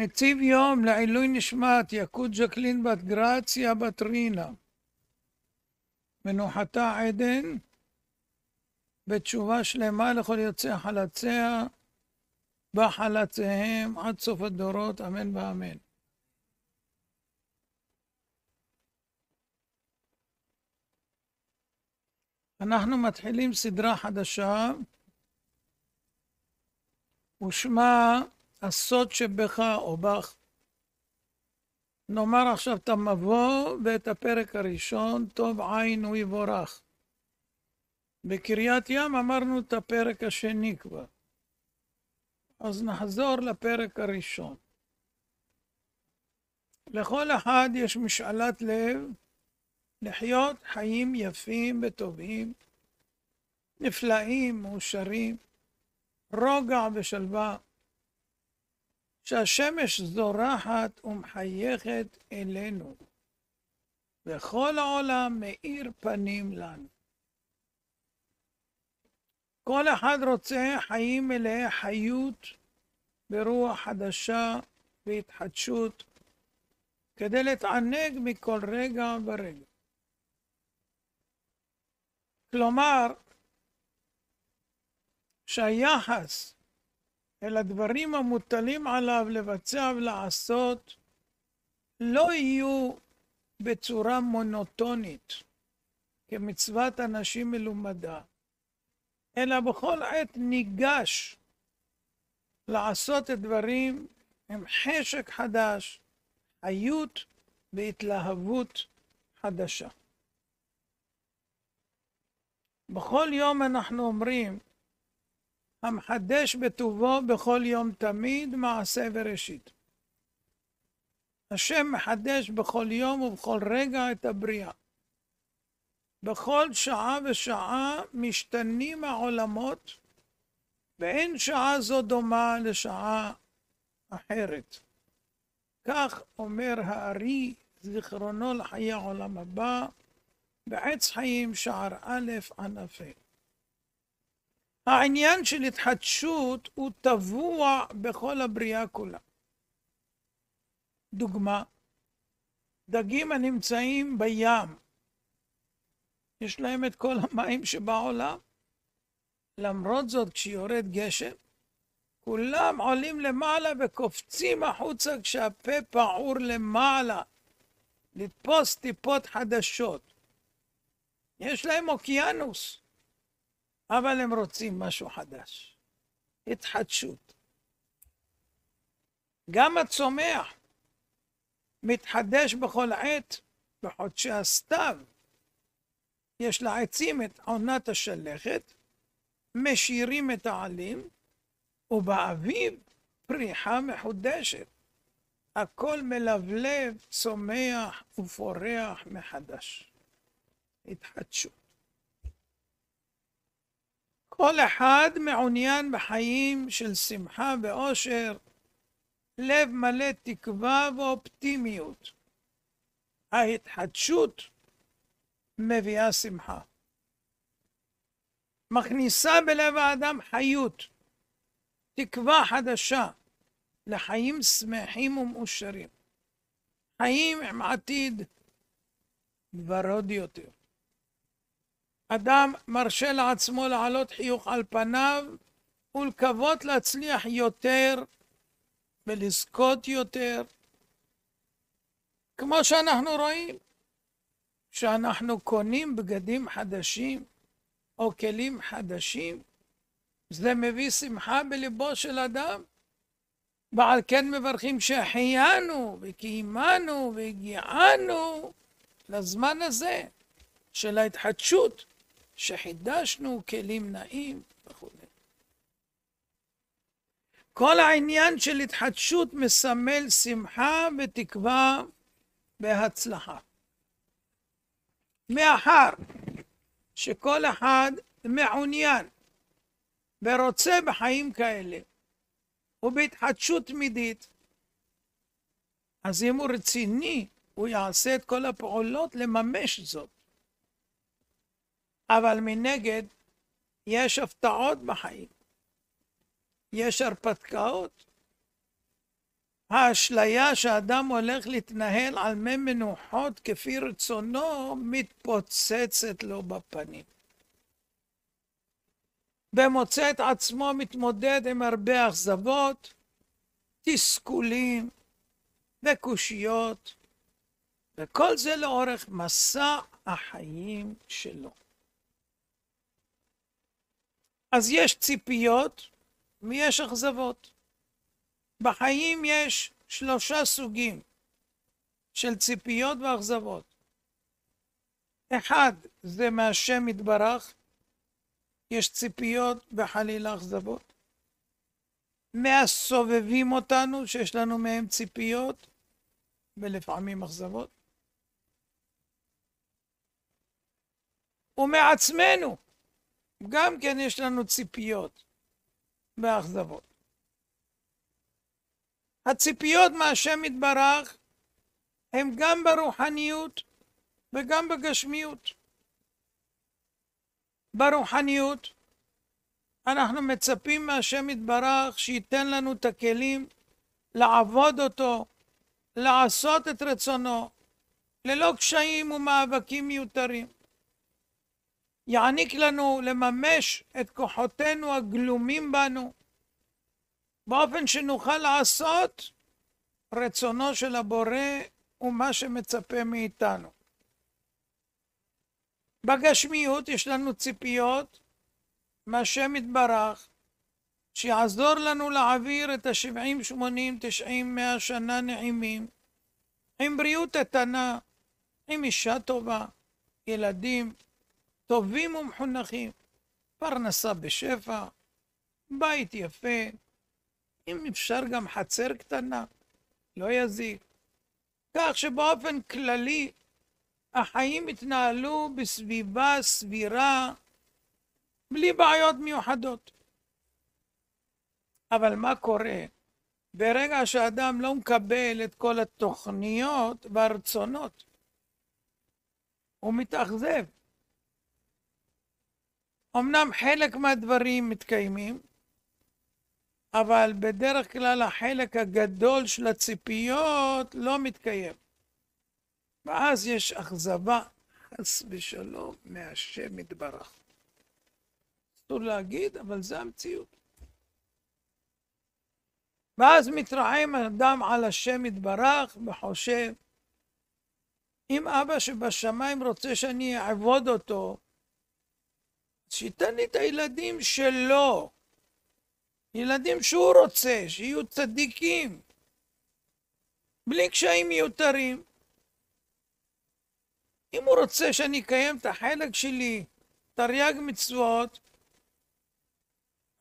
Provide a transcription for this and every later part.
נציב יום לעילוי נשמת יקוד ג'קלין בת גרציה בת רינה, מנוחתה עדן, בתשובה שלמה לכל יוצאי חלציה, בחלציהם עד סוף הדורות, אמן ואמן. אנחנו מתחילים סדרה חדשה, ושמה הסוד שבך או בך. נאמר עכשיו את המבוא ואת הפרק הראשון, טוב עין הוא יבורך. בקריית ים אמרנו את הפרק השני כבר. אז נחזור לפרק הראשון. לכל אחד יש משאלת לב לחיות חיים יפים וטובים, נפלאים, מאושרים, רוגע ושלווה, שהשמש זורחת ומחייכת אלינו, וכל העולם מאיר פנים לנו. כל אחד רוצה חיים מלאי חיות ברוח חדשה והתחדשות, כדי להתענג מכל רגע ורגע. כלומר, שהיחס אל הדברים המוטלים עליו לבצע ולעשות לא יהיו בצורה מונוטונית, כמצוות אנשים מלומדה, אלא בכל עת ניגש לעשות את דברים עם חשק חדש, חיות והתלהבות חדשה. בכל יום אנחנו אומרים, המחדש בטובו בכל יום תמיד מעשה וראשית. השם מחדש בכל יום ובכל רגע את הבריאה. בכל שעה ושעה משתנים העולמות, ואין שעה זו דומה לשעה אחרת. כך אומר הארי, זיכרונו לחיי העולם הבא, בעץ חיים שער א' ענפה. העניין של התחדשות הוא טבוע בכל הבריאה כולה. דוגמה, דגים הנמצאים בים, יש להם את כל המים שבעולם. למרות זאת, כשיורד גשם, כולם עולים למעלה וקופצים החוצה כשהפה פעור למעלה, לתפוס טיפות חדשות. יש להם אוקיינוס, אבל הם רוצים משהו חדש, התחדשות. גם הצומח מתחדש בכל עת בחודשי הסתיו. יש לעצים את עונת השלכת, משירים את העלים, ובאביב פריחה מחודשת. הכל מלבלב, צומח ופורח מחדש. התחדשות. כל אחד מעוניין בחיים של שמחה ואושר, לב מלא תקווה ואופטימיות. ההתחדשות מביאה שמחה. מכניסה בלב האדם חיות, תקווה חדשה לחיים שמחים ומאושרים. חיים עם עתיד ורוד יותר. אדם מרשה לעצמו להעלות חיוך על פניו ולקוות להצליח יותר ולזכות יותר. כמו שאנחנו רואים, שאנחנו קונים בגדים חדשים או כלים חדשים, זה מביא שמחה בליבו של אדם. ועל כן מברכים שהחיינו וקיימנו והגיענו לזמן הזה של ההתחדשות, שחידשנו כלים נעים וכו'. כל העניין של התחדשות מסמל שמחה ותקווה והצלחה. מאחר שכל אחד מעוניין ורוצה בחיים כאלה ובהתחדשות תמידית, אז אם הוא רציני, הוא יעשה את כל הפעולות לממש זאת. אבל מנגד, יש הפתעות בחיים, יש הרפתקאות, האשליה שאדם הולך להתנהל על מי מנוחות כפי רצונו, מתפוצצת לו בפנים. ומוצא את עצמו מתמודד עם הרבה אכזבות, תסכולים וקושיות, וכל זה לאורך מסע החיים שלו. אז יש ציפיות ויש אכזבות. בחיים יש שלושה סוגים של ציפיות ואכזבות. אחד, זה מהשם יתברך, יש ציפיות וחלילה אכזבות. מהסובבים אותנו, שיש לנו מהם ציפיות ולפעמים אכזבות. ומעצמנו, גם כן יש לנו ציפיות ואכזבות. הציפיות מהשם יתברך הם גם ברוחניות וגם בגשמיות. ברוחניות אנחנו מצפים מהשם יתברך שייתן לנו את הכלים לעבוד אותו, לעשות את רצונו, ללא קשיים ומאבקים מיותרים. יעניק לנו לממש את כוחותינו הגלומים בנו, באופן שנוכל לעשות רצונו של הבורא ומה שמצפה מאיתנו. בגשמיות יש לנו ציפיות מהשם יתברך, שיעזור לנו להעביר את ה-70, 80, 90, 100 שנה נעימים, עם בריאות איתנה, עם אישה טובה, ילדים טובים ומחונכים, פרנסה בשפע, בית יפה, אם אפשר גם חצר קטנה, לא יזיק. כך שבאופן כללי החיים התנהלו בסביבה סבירה, בלי בעיות מיוחדות. אבל מה קורה? ברגע שאדם לא מקבל את כל התוכניות והרצונות, הוא מתאכזב. אמנם חלק מהדברים מתקיימים, אבל בדרך כלל החלק הגדול של הציפיות לא מתקיים. ואז יש אכזבה, חס ושלום, מהשם יתברך. אסור להגיד, אבל זה המציאות. ואז מתרעם אדם על השם יתברך וחושב, אם אבא שבשמיים רוצה שאני אעבוד אותו, שייתן לי את הילדים שלו. ילדים שהוא רוצה, שיהיו צדיקים, בלי קשיים מיותרים. אם הוא רוצה שאני אקיים את החלק שלי, תרי"ג מצוות,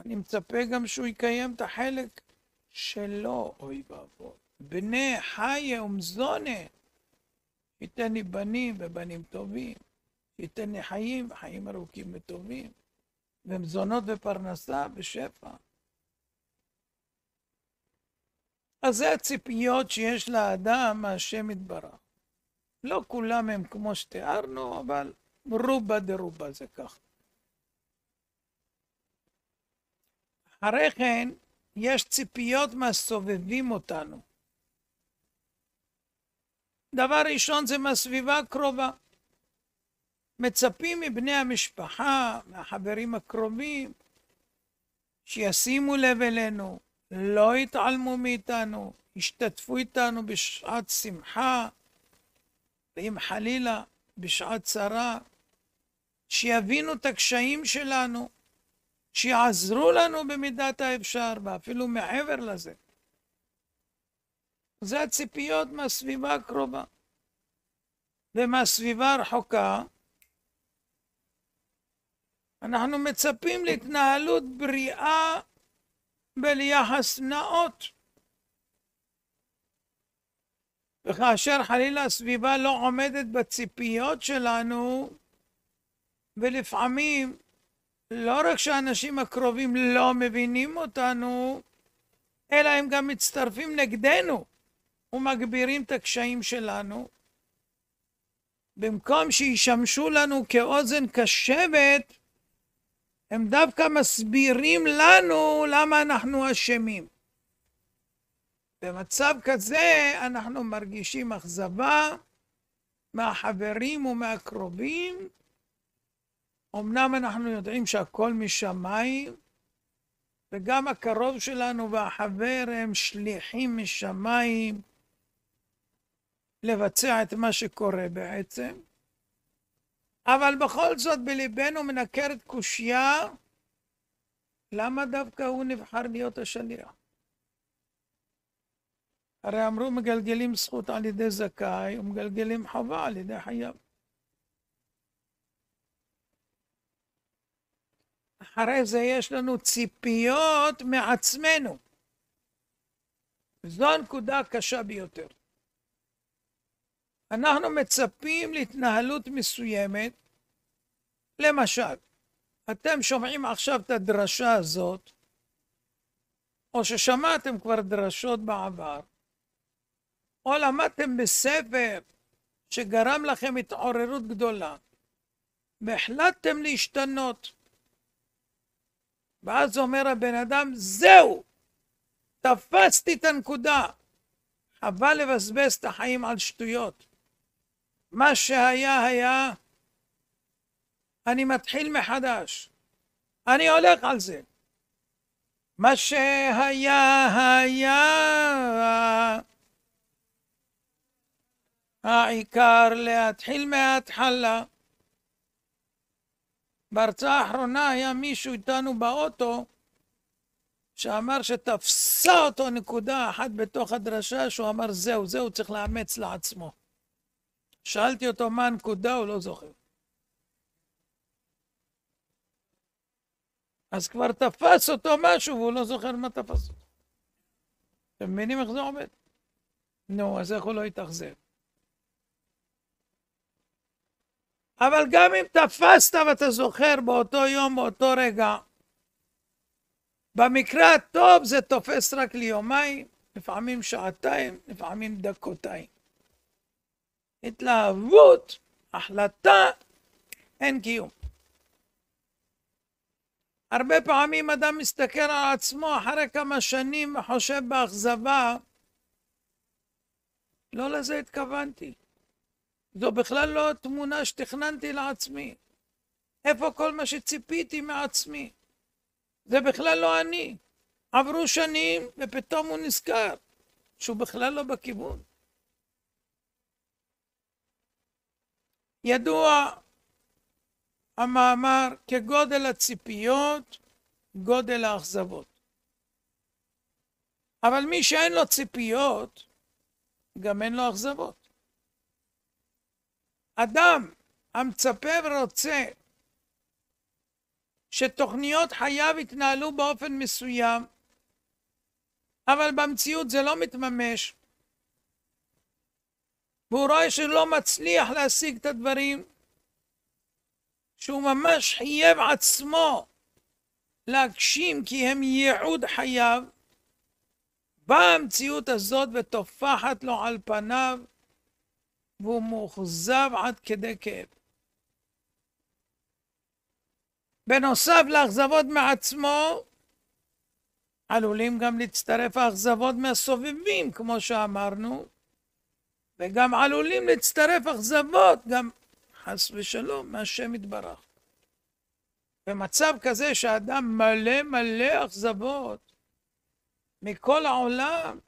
אני מצפה גם שהוא יקיים את החלק שלו, אוי ואבוי. בני חיה ומזונה, ייתן לי בנים ובנים טובים, ייתן לי חיים וחיים ארוכים וטובים, ומזונות ופרנסה בשפע. אז זה הציפיות שיש לאדם מהשם יתברך. לא כולם הם כמו שתיארנו, אבל רובה דרובה זה ככה. אחרי כן, יש ציפיות מהסובבים אותנו. דבר ראשון זה מהסביבה הקרובה. מצפים מבני המשפחה, מהחברים הקרובים, שישימו לב אלינו, לא יתעלמו מאיתנו, ישתתפו איתנו בשעת שמחה, ואם חלילה בשעת צרה, שיבינו את הקשיים שלנו, שיעזרו לנו במידת האפשר, ואפילו מעבר לזה. זה הציפיות מהסביבה הקרובה. ומהסביבה הרחוקה, אנחנו מצפים להתנהלות בריאה וליחס נאות. וכאשר חלילה הסביבה לא עומדת בציפיות שלנו, ולפעמים לא רק שהאנשים הקרובים לא מבינים אותנו, אלא הם גם מצטרפים נגדנו ומגבירים את הקשיים שלנו. במקום שישמשו לנו כאוזן קשבת, הם דווקא מסבירים לנו למה אנחנו אשמים. במצב כזה אנחנו מרגישים אכזבה מהחברים ומהקרובים. אמנם אנחנו יודעים שהכל משמיים, וגם הקרוב שלנו והחבר הם שליחים משמיים לבצע את מה שקורה בעצם, אבל בכל זאת בליבנו מנקרת קושייה, למה דווקא הוא נבחר להיות השליח? הרי אמרו מגלגלים זכות על ידי זכאי ומגלגלים חובה על ידי חייב. אחרי זה יש לנו ציפיות מעצמנו. זו הנקודה הקשה ביותר. אנחנו מצפים להתנהלות מסוימת. למשל, אתם שומעים עכשיו את הדרשה הזאת, או ששמעתם כבר דרשות בעבר, או למדתם בספר שגרם לכם התעוררות גדולה, והחלטתם להשתנות. ואז אומר הבן אדם, זהו, תפסתי את הנקודה. חבל לבזבז את החיים על שטויות. מה שהיה היה, אני מתחיל מחדש. אני הולך על זה. מה שהיה היה. העיקר להתחיל מההתחלה. בהרצאה האחרונה היה מישהו איתנו באוטו שאמר שתפסה אותו נקודה אחת בתוך הדרשה שהוא אמר זהו, זהו, צריך לאמץ לעצמו. שאלתי אותו מה הנקודה, הוא לא זוכר. אז כבר תפס אותו משהו והוא לא זוכר מה תפס אותו. אתם מבינים איך זה עובד? נו, אז איך הוא לא יתאכזב? אבל גם אם תפסת ואתה זוכר באותו יום, באותו רגע, במקרה הטוב זה תופס רק ליומיים, לפעמים שעתיים, לפעמים דקותיים. התלהבות, החלטה, אין קיום. הרבה פעמים אדם מסתכל על עצמו אחרי כמה שנים וחושב באכזבה, לא לזה התכוונתי. זו בכלל לא התמונה שתכננתי לעצמי. איפה כל מה שציפיתי מעצמי? זה בכלל לא אני. עברו שנים ופתאום הוא נזכר שהוא בכלל לא בכיוון. ידוע המאמר כגודל הציפיות, גודל האכזבות. אבל מי שאין לו ציפיות, גם אין לו אכזבות. אדם המצפה ורוצה שתוכניות חייו יתנהלו באופן מסוים, אבל במציאות זה לא מתממש, והוא רואה שהוא לא מצליח להשיג את הדברים שהוא ממש חייב עצמו להגשים כי הם ייעוד חייו, באה המציאות הזאת וטופחת לו על פניו והוא מאוכזב עד כדי כאב. בנוסף לאכזבות מעצמו, עלולים גם להצטרף האכזבות מהסובבים, כמו שאמרנו, וגם עלולים להצטרף אכזבות, גם חס ושלום, מהשם יתברך. במצב כזה שאדם מלא מלא אכזבות מכל העולם,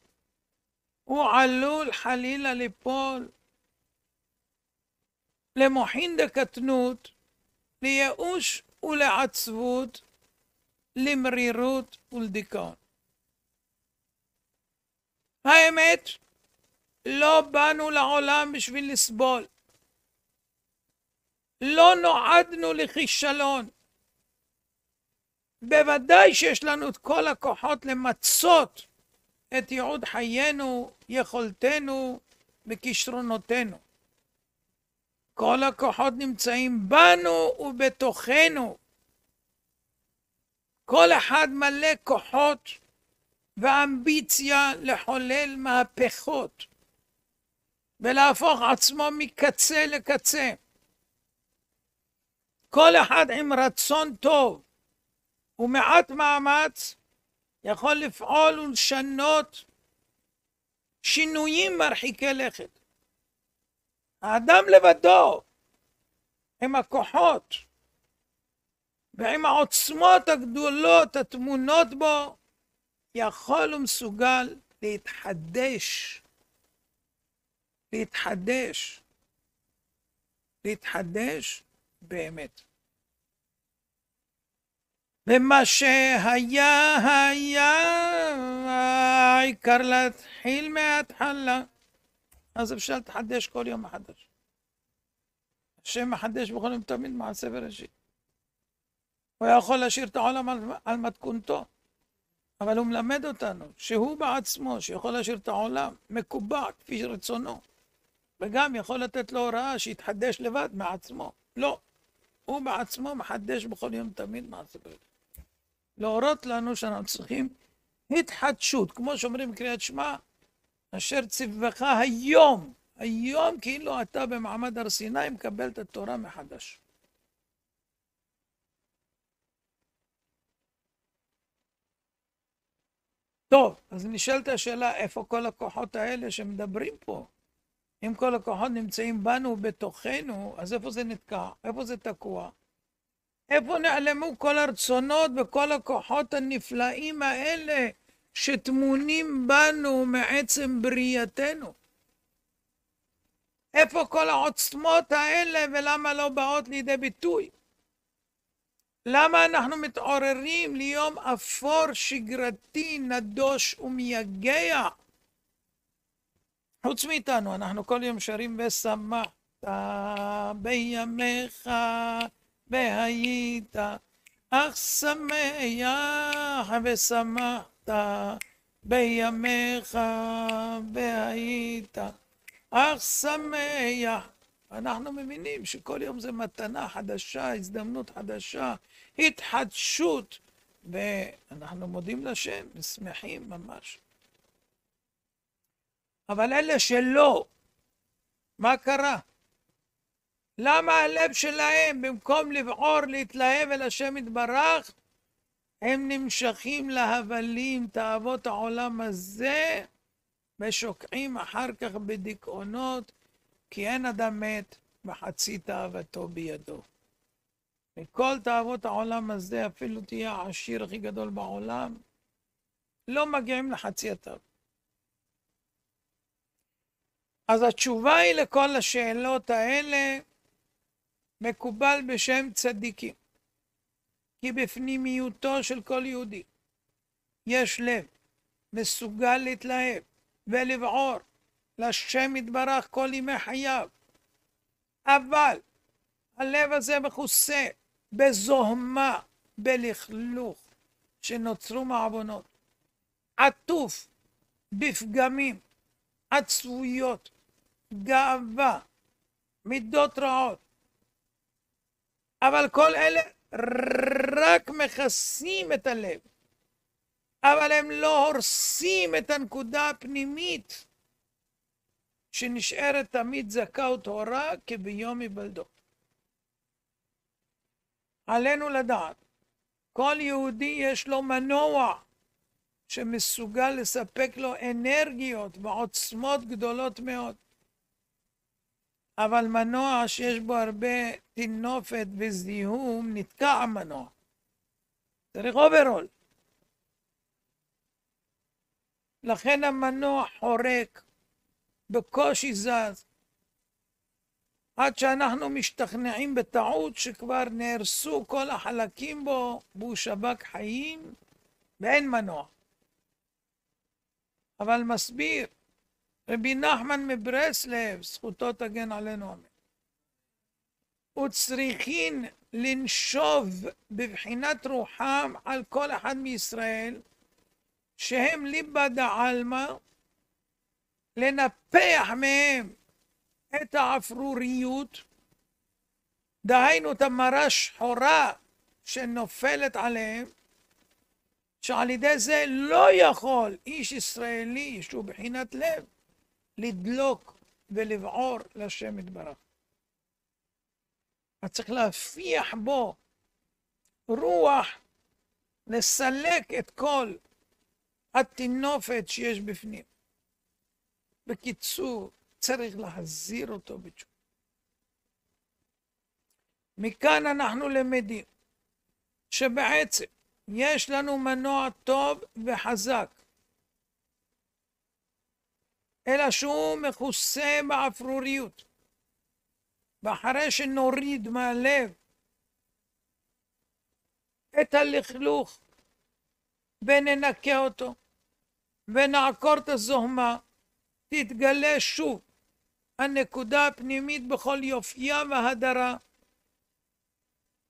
הוא עלול חלילה ליפול למוחין דקטנות, לייאוש ולעצבות, למרירות ולדיכאון. האמת, לא באנו לעולם בשביל לסבול. לא נועדנו לכישלון. בוודאי שיש לנו את כל הכוחות למצות את ייעוד חיינו, יכולתנו וכישרונותינו. כל הכוחות נמצאים בנו ובתוכנו. כל אחד מלא כוחות ואמביציה לחולל מהפכות ולהפוך עצמו מקצה לקצה. כל אחד עם רצון טוב ומעט מאמץ יכול לפעול ולשנות שינויים מרחיקי לכת. האדם לבדו, עם הכוחות ועם העוצמות הגדולות הטמונות בו, יכול ומסוגל להתחדש, להתחדש, להתחדש באמת. ומה שהיה היה, העיקר להתחיל מההתחלה. אז אפשר לתחדש כל יום מחדש. השם מחדש בכל יום תמיד מעשה בראשית. הוא יכול להשאיר את העולם על, על מתכונתו, אבל הוא מלמד אותנו שהוא בעצמו, שיכול להשאיר את העולם מקובע כפי רצונו, וגם יכול לתת לו הוראה שיתחדש לבד מעצמו. לא, הוא בעצמו מחדש בכל יום תמיד מעשה. להורות לנו שאנחנו צריכים התחדשות, כמו שאומרים בקריאת שמע, אשר ציווך היום, היום כאילו אתה במעמד הר סיני מקבל את התורה מחדש. טוב, אז נשאלת השאלה, איפה כל הכוחות האלה שמדברים פה? אם כל הכוחות נמצאים בנו, בתוכנו, אז איפה זה נתקע? איפה זה תקוע? איפה נעלמו כל הרצונות וכל הכוחות הנפלאים האלה שטמונים בנו מעצם בריאתנו? איפה כל העוצמות האלה ולמה לא באות לידי ביטוי? למה אנחנו מתעוררים ליום אפור, שגרתי, נדוש ומייגע? חוץ מאיתנו, אנחנו כל יום שרים ושמחת בימיך והיית אך שמח ושמחת בימיך והיית אך שמח. אנחנו מבינים שכל יום זה מתנה חדשה, הזדמנות חדשה, התחדשות, ואנחנו מודים לשם, ושמחים ממש. אבל אלה שלא, מה קרה? למה הלב שלהם, במקום לבעור, להתלהב אל השם יתברך, הם נמשכים להבלים, תאוות העולם הזה, ושוקעים אחר כך בדיכאונות, כי אין אדם מת וחצי תאוותו בידו. מכל תאוות העולם הזה, אפילו תהיה העשיר הכי גדול בעולם, לא מגיעים לחצי התאוות. אז התשובה היא לכל השאלות האלה, מקובל בשם צדיקים. כי בפנימיותו של כל יהודי יש לב מסוגל להתלהב ולבעור לשם יתברך כל ימי חייו. אבל הלב הזה מכוסה בזוהמה, בלכלוך, שנוצרו מעוונות, עטוף בפגמים, עצבויות, גאווה, מידות רעות. אבל כל אלה רק מכסים את הלב, אבל הם לא הורסים את הנקודה הפנימית שנשארת תמיד זכה וטהורה כביום היוולדו. עלינו לדעת, כל יהודי יש לו מנוע שמסוגל לספק לו אנרגיות ועוצמות גדולות מאוד. אבל מנוע שיש בו הרבה טינופת וזיהום, נתקע המנוע. צריך אוברול. לכן המנוע חורק, בקושי זז, עד שאנחנו משתכנעים בטעות שכבר נהרסו כל החלקים בו והוא שבק חיים ואין מנוע. אבל מסביר רבי נחמן מברסלב, זכותו תגן עלינו אמן. וצריכין לנשוב בבחינת רוחם על כל אחד מישראל, שהם ליבא דעלמא, לנפח מהם את האפרוריות, דהיינו את המרה שחורה שנופלת עליהם, שעל ידי זה לא יכול איש ישראלי שהוא בחינת לב לדלוק ולבעור לשם יתברך. אז צריך להפיח בו רוח, לסלק את כל הטינופת שיש בפנים. בקיצור, צריך להחזיר אותו בתשובה. מכאן אנחנו למדים שבעצם יש לנו מנוע טוב וחזק, אלא שהוא מכוסה באפרוריות. ואחרי שנוריד מהלב את הלכלוך וננקה אותו ונעקור את הזוהמה, תתגלה שוב הנקודה הפנימית בכל יופייה והדרה.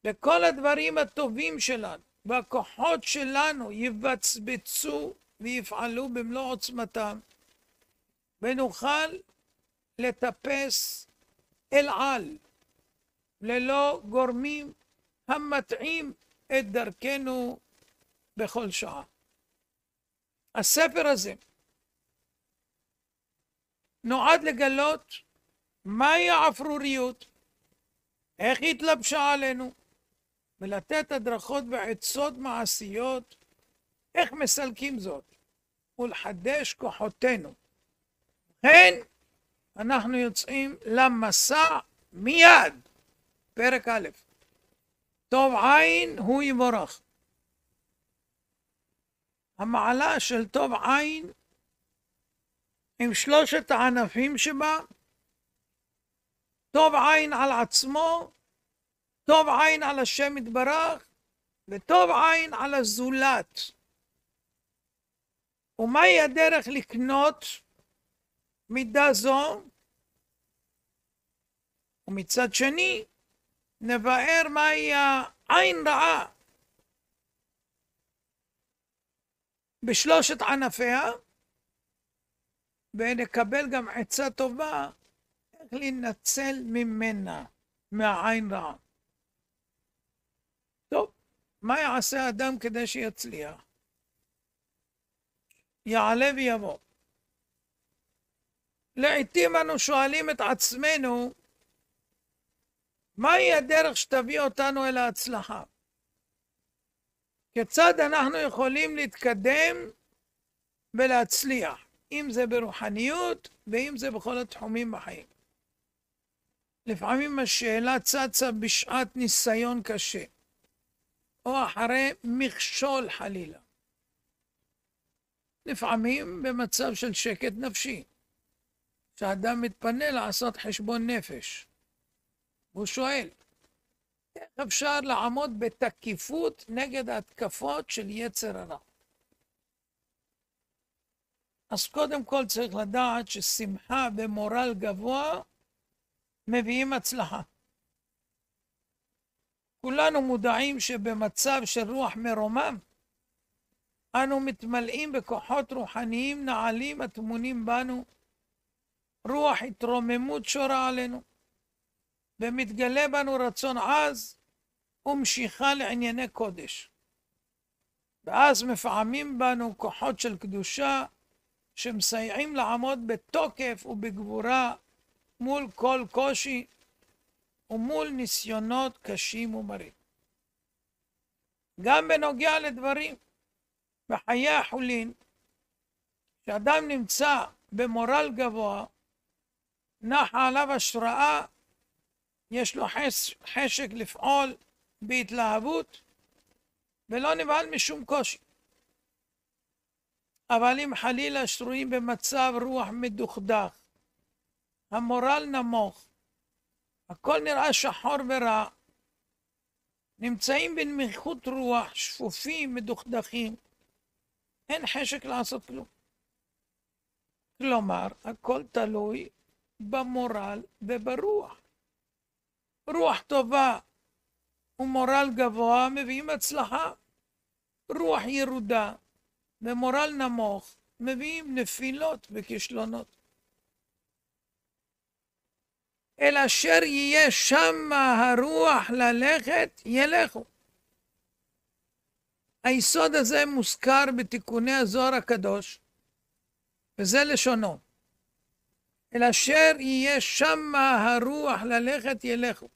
לכל הדברים הטובים שלנו והכוחות שלנו יבצבצו ויפעלו במלוא עוצמתם, ונוכל לטפס אל על, ללא גורמים המטעים את דרכנו בכל שעה. הספר הזה נועד לגלות מהי האפרוריות, איך היא התלבשה עלינו, ולתת הדרכות ועצות מעשיות איך מסלקים זאת, ולחדש כוחותינו. לכן אנחנו יוצאים למסע מיד, פרק א', טוב עין הוא יבורך. המעלה של טוב עין עם שלושת הענפים שבה, טוב עין על עצמו, טוב עין על השם יתברך, וטוב עין על הזולת. ומהי הדרך לקנות מידה זו? ומצד שני, נבאר מהי העין רעה בשלושת ענפיה, ונקבל גם עצה טובה איך להינצל ממנה, מהעין רעה. טוב, מה יעשה האדם כדי שיצליח? יעלה ויבוא. לעתים אנו שואלים את עצמנו, מהי הדרך שתביא אותנו אל ההצלחה? כיצד אנחנו יכולים להתקדם ולהצליח, אם זה ברוחניות ואם זה בכל התחומים בחיים. לפעמים השאלה צצה בשעת ניסיון קשה, או אחרי מכשול חלילה. לפעמים במצב של שקט נפשי, שאדם מתפנה לעשות חשבון נפש. הוא שואל, איך אפשר לעמוד בתקיפות נגד ההתקפות של יצר הרע? אז קודם כל צריך לדעת ששמחה ומורל גבוה מביאים הצלחה. כולנו מודעים שבמצב של רוח מרומם, אנו מתמלאים בכוחות רוחניים נעלים הטמונים בנו, רוח התרוממות שורה עלינו. ומתגלה בנו רצון עז ומשיכה לענייני קודש. ואז מפעמים בנו כוחות של קדושה שמסייעים לעמוד בתוקף ובגבורה מול כל קושי ומול ניסיונות קשים ומרים. גם בנוגע לדברים בחיי החולין, כשאדם נמצא במורל גבוה, נחה עליו השראה יש לו חש, חשק לפעול בהתלהבות ולא נבהל משום קושי. אבל אם חלילה שרויים במצב רוח מדוכדך, המורל נמוך, הכל נראה שחור ורע, נמצאים בנמיכות רוח, שפופים, מדוכדכים, אין חשק לעשות כלום. כלומר, הכל תלוי במורל וברוח. רוח טובה ומורל גבוה מביאים הצלחה. רוח ירודה ומורל נמוך מביאים נפילות וכישלונות. אל אשר יהיה שמה הרוח ללכת, ילכו. היסוד הזה מוזכר בתיקוני הזוהר הקדוש, וזה לשונו. אל אשר יהיה שמה הרוח ללכת, ילכו.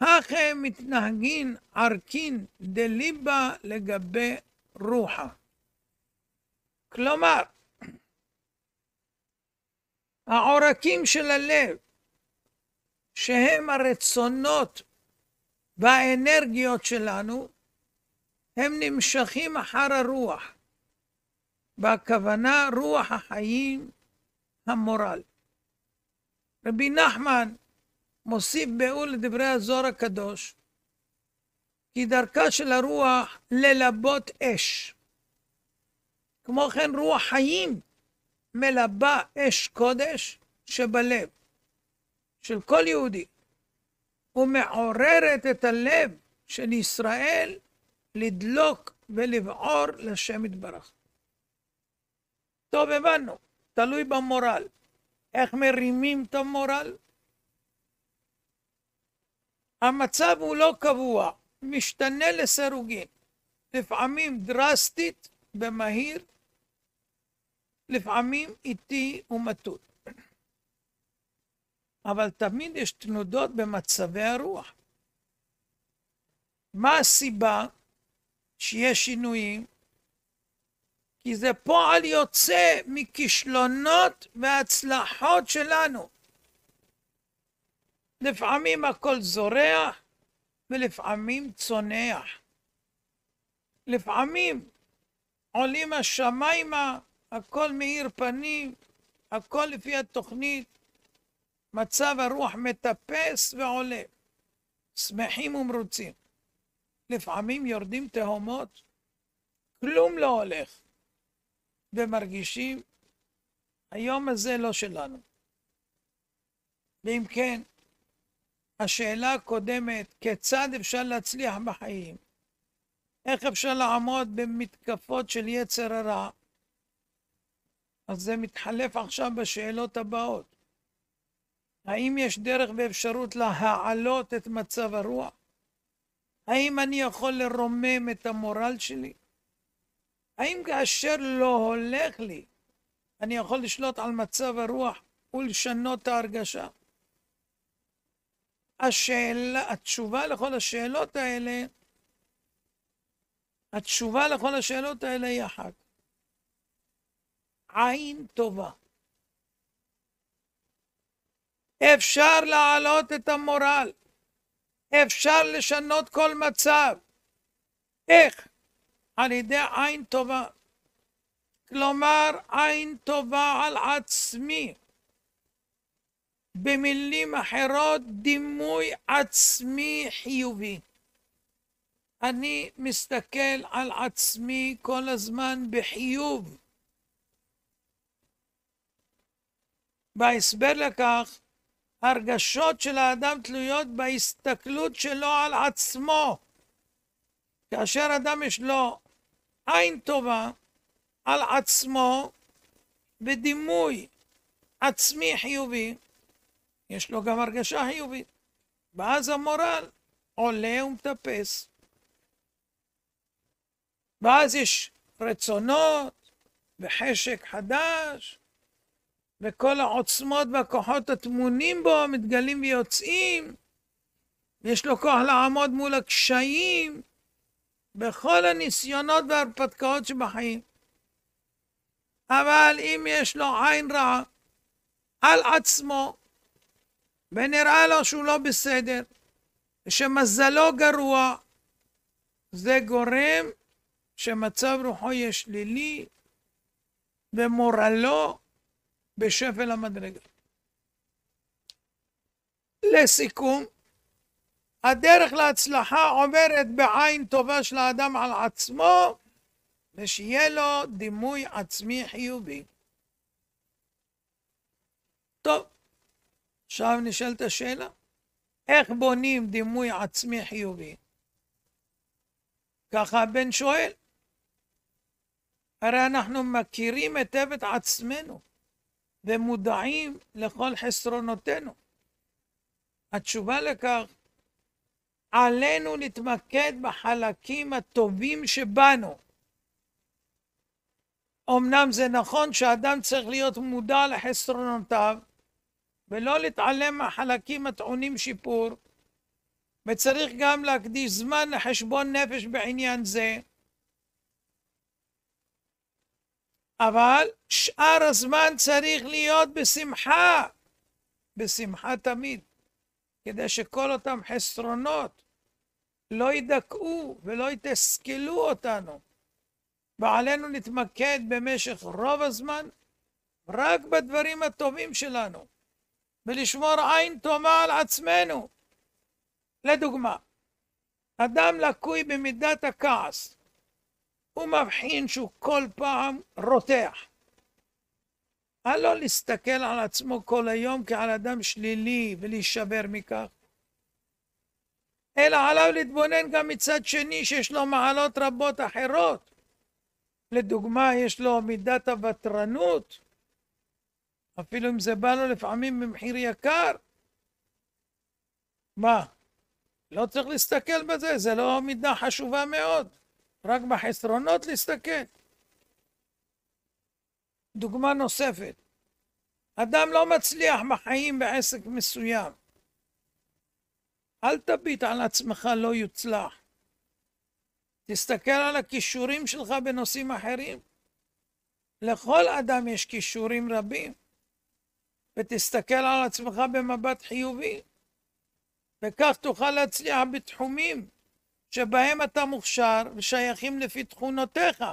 הכ הם מתנהגין ערכין דליבה לגבי רוחה. כלומר, העורקים של הלב, שהם הרצונות והאנרגיות שלנו, הם נמשכים אחר הרוח, והכוונה רוח החיים, המורל. רבי נחמן מוסיף באור לדברי הזוהר הקדוש, כי דרכה של הרוח ללבות אש. כמו כן רוח חיים מלבה אש קודש שבלב של כל יהודי, ומעוררת את הלב של ישראל לדלוק ולבעור לשם יתברך. טוב, הבנו, תלוי במורל. איך מרימים את המורל? המצב הוא לא קבוע, משתנה לסירוגין. לפעמים דרסטית ומהיר, לפעמים איטי ומתון. אבל תמיד יש תנודות במצבי הרוח. מה הסיבה שיש שינויים? כי זה פועל יוצא מכישלונות והצלחות שלנו. לפעמים הכל זורח ולפעמים צונח. לפעמים עולים השמיימה, הכל מאיר פנים, הכל לפי התוכנית, מצב הרוח מטפס ועולה, שמחים ומרוצים. לפעמים יורדים תהומות, כלום לא הולך, ומרגישים, היום הזה לא שלנו. ואם כן, השאלה הקודמת, כיצד אפשר להצליח בחיים? איך אפשר לעמוד במתקפות של יצר הרע? אז זה מתחלף עכשיו בשאלות הבאות. האם יש דרך ואפשרות להעלות את מצב הרוח? האם אני יכול לרומם את המורל שלי? האם כאשר לא הולך לי, אני יכול לשלוט על מצב הרוח ולשנות את ההרגשה? השאלה, התשובה לכל השאלות האלה, התשובה לכל השאלות האלה היא אחת. עין טובה. אפשר להעלות את המורל. אפשר לשנות כל מצב. איך? על ידי עין טובה. כלומר, עין טובה על עצמי. במילים אחרות, דימוי עצמי חיובי. אני מסתכל על עצמי כל הזמן בחיוב. בהסבר לכך, הרגשות של האדם תלויות בהסתכלות שלו על עצמו. כאשר אדם יש לו עין טובה על עצמו ודימוי עצמי חיובי, יש לו גם הרגשה חיובית. ואז המורל עולה ומטפס. ואז יש רצונות וחשק חדש, וכל העוצמות והכוחות הטמונים בו מתגלים ויוצאים. יש לו כוח לעמוד מול הקשיים בכל הניסיונות וההרפתקאות שבחיים. אבל אם יש לו עין רעה על עצמו, ונראה לו שהוא לא בסדר, ושמזלו גרוע, זה גורם שמצב רוחו יהיה שלילי, ומורלו בשפל המדרגה. לסיכום, הדרך להצלחה עוברת בעין טובה של האדם על עצמו, ושיהיה לו דימוי עצמי חיובי. טוב, עכשיו נשאלת השאלה, איך בונים דימוי עצמי חיובי? ככה הבן שואל. הרי אנחנו מכירים היטב את עצמנו. ומודעים לכל חסרונותינו. התשובה לכך, עלינו להתמקד בחלקים הטובים שבנו. אמנם זה נכון שאדם צריך להיות מודע לחסרונותיו, ולא להתעלם מהחלקים הטעונים שיפור, וצריך גם להקדיש זמן לחשבון נפש בעניין זה, אבל שאר הזמן צריך להיות בשמחה, בשמחה תמיד, כדי שכל אותם חסרונות לא ידכאו ולא יתסכלו אותנו. ועלינו להתמקד במשך רוב הזמן רק בדברים הטובים שלנו, ולשמור עין טובה על עצמנו. לדוגמה, אדם לקוי במידת הכעס, הוא מבחין שהוא כל פעם רותח. אל לו להסתכל על עצמו כל היום כעל אדם שלילי ולהישבר מכך, אלא עליו להתבונן גם מצד שני שיש לו מעלות רבות אחרות. לדוגמה, יש לו מידת הוותרנות, אפילו אם זה בא לו לפעמים במחיר יקר. מה? לא צריך להסתכל בזה, זה לא מידה חשובה מאוד. רק בחסרונות להסתכל. דוגמה נוספת, אדם לא מצליח בחיים בעסק מסוים. אל תביט על עצמך לא יוצלח. תסתכל על הכישורים שלך בנושאים אחרים. לכל אדם יש כישורים רבים, ותסתכל על עצמך במבט חיובי, וכך תוכל להצליח בתחומים שבהם אתה מוכשר ושייכים לפי תכונותיך.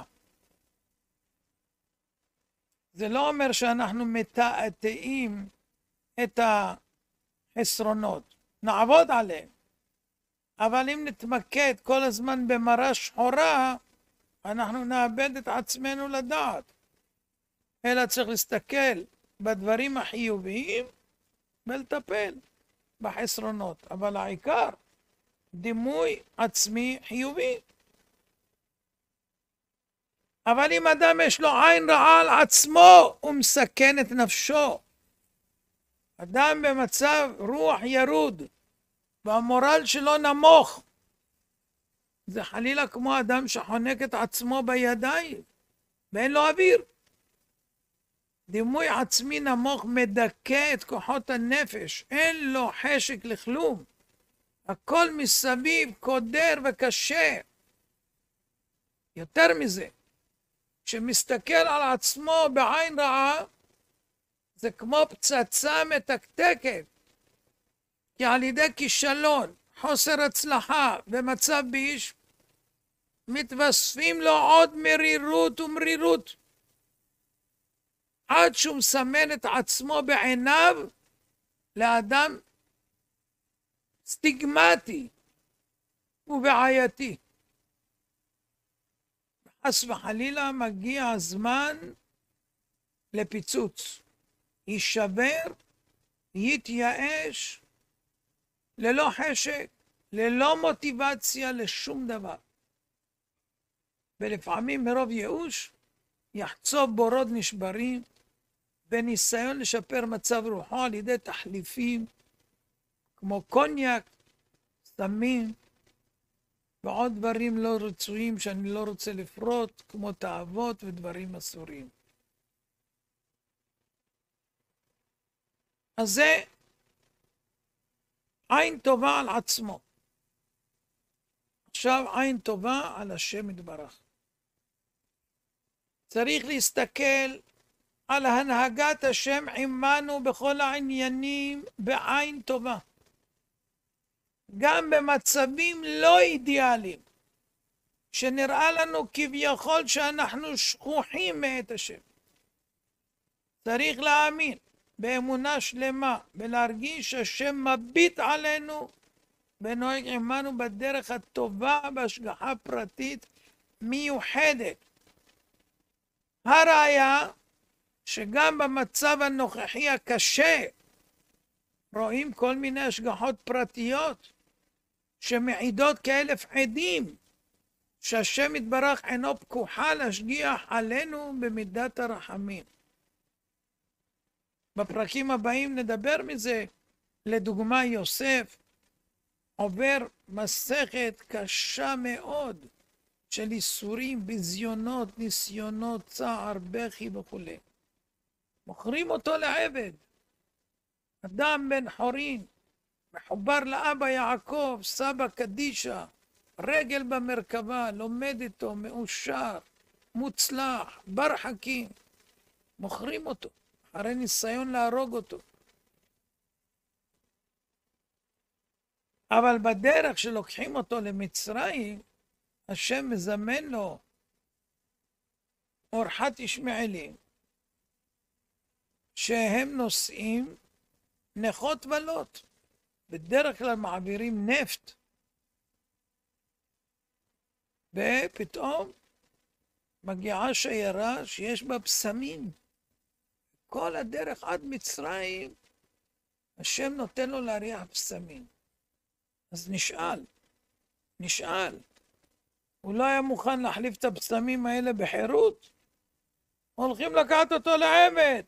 זה לא אומר שאנחנו מתעתעים את החסרונות, נעבוד עליהם. אבל אם נתמקד כל הזמן במראה שחורה, אנחנו נאבד את עצמנו לדעת. אלא צריך להסתכל בדברים החיוביים ולטפל בחסרונות. אבל העיקר, דימוי עצמי חיובי. אבל אם אדם יש לו עין רעה על עצמו, הוא מסכן את נפשו. אדם במצב רוח ירוד, והמורל שלו נמוך. זה חלילה כמו אדם שחונק את עצמו בידיים, ואין לו אוויר. דימוי עצמי נמוך מדכא את כוחות הנפש, אין לו חשק לכלום. הכל מסביב קודר וקשה. יותר מזה, כשמסתכל על עצמו בעין רעה, זה כמו פצצה מתקתקת, כי על ידי כישלון, חוסר הצלחה ומצב ביש, מתווספים לו עוד מרירות ומרירות, עד שהוא מסמן את עצמו בעיניו לאדם סטיגמטי ובעייתי. חס וחלילה מגיע הזמן לפיצוץ. יישבר, יתייאש, ללא חשק, ללא מוטיבציה לשום דבר. ולפעמים מרוב ייאוש יחצוב בורות נשברים בניסיון לשפר מצב רוחו על ידי תחליפים כמו קוניאק, סמים ועוד דברים לא רצויים שאני לא רוצה לפרוט, כמו תאוות ודברים אסורים. אז זה עין טובה על עצמו. עכשיו עין טובה על השם יתברך. צריך להסתכל על הנהגת השם עמנו בכל העניינים בעין טובה. גם במצבים לא אידיאליים, שנראה לנו כביכול שאנחנו שכוחים מאת השם. צריך להאמין באמונה שלמה ולהרגיש שהשם מביט עלינו ונוהג עמנו בדרך הטובה בהשגחה פרטית מיוחדת. הראיה שגם במצב הנוכחי הקשה רואים כל מיני השגחות פרטיות שמעידות כאלף עדים שהשם יתברך אינו פקוחה להשגיח עלינו במידת הרחמים. בפרקים הבאים נדבר מזה. לדוגמה, יוסף עובר מסכת קשה מאוד של איסורים, ביזיונות, ניסיונות, צער, בכי וכולי. מוכרים אותו לעבד. אדם בן חורין, מחובר לאבא יעקב, סבא קדישה, רגל במרכבה, לומד איתו, מאושר, מוצלח, בר חכים. מוכרים אותו, אחרי ניסיון להרוג אותו. אבל בדרך שלוקחים אותו למצרים, השם מזמן לו אורחת ישמעאלים, שהם נושאים נכות ולוט. בדרך כלל מעבירים נפט, ופתאום מגיעה שיירה שיש בה בשמים. כל הדרך עד מצרים, השם נותן לו להריח בשמים. אז נשאל, נשאל, הוא לא היה מוכן להחליף את הבשמים האלה בחירות? הולכים לקחת אותו לעבד.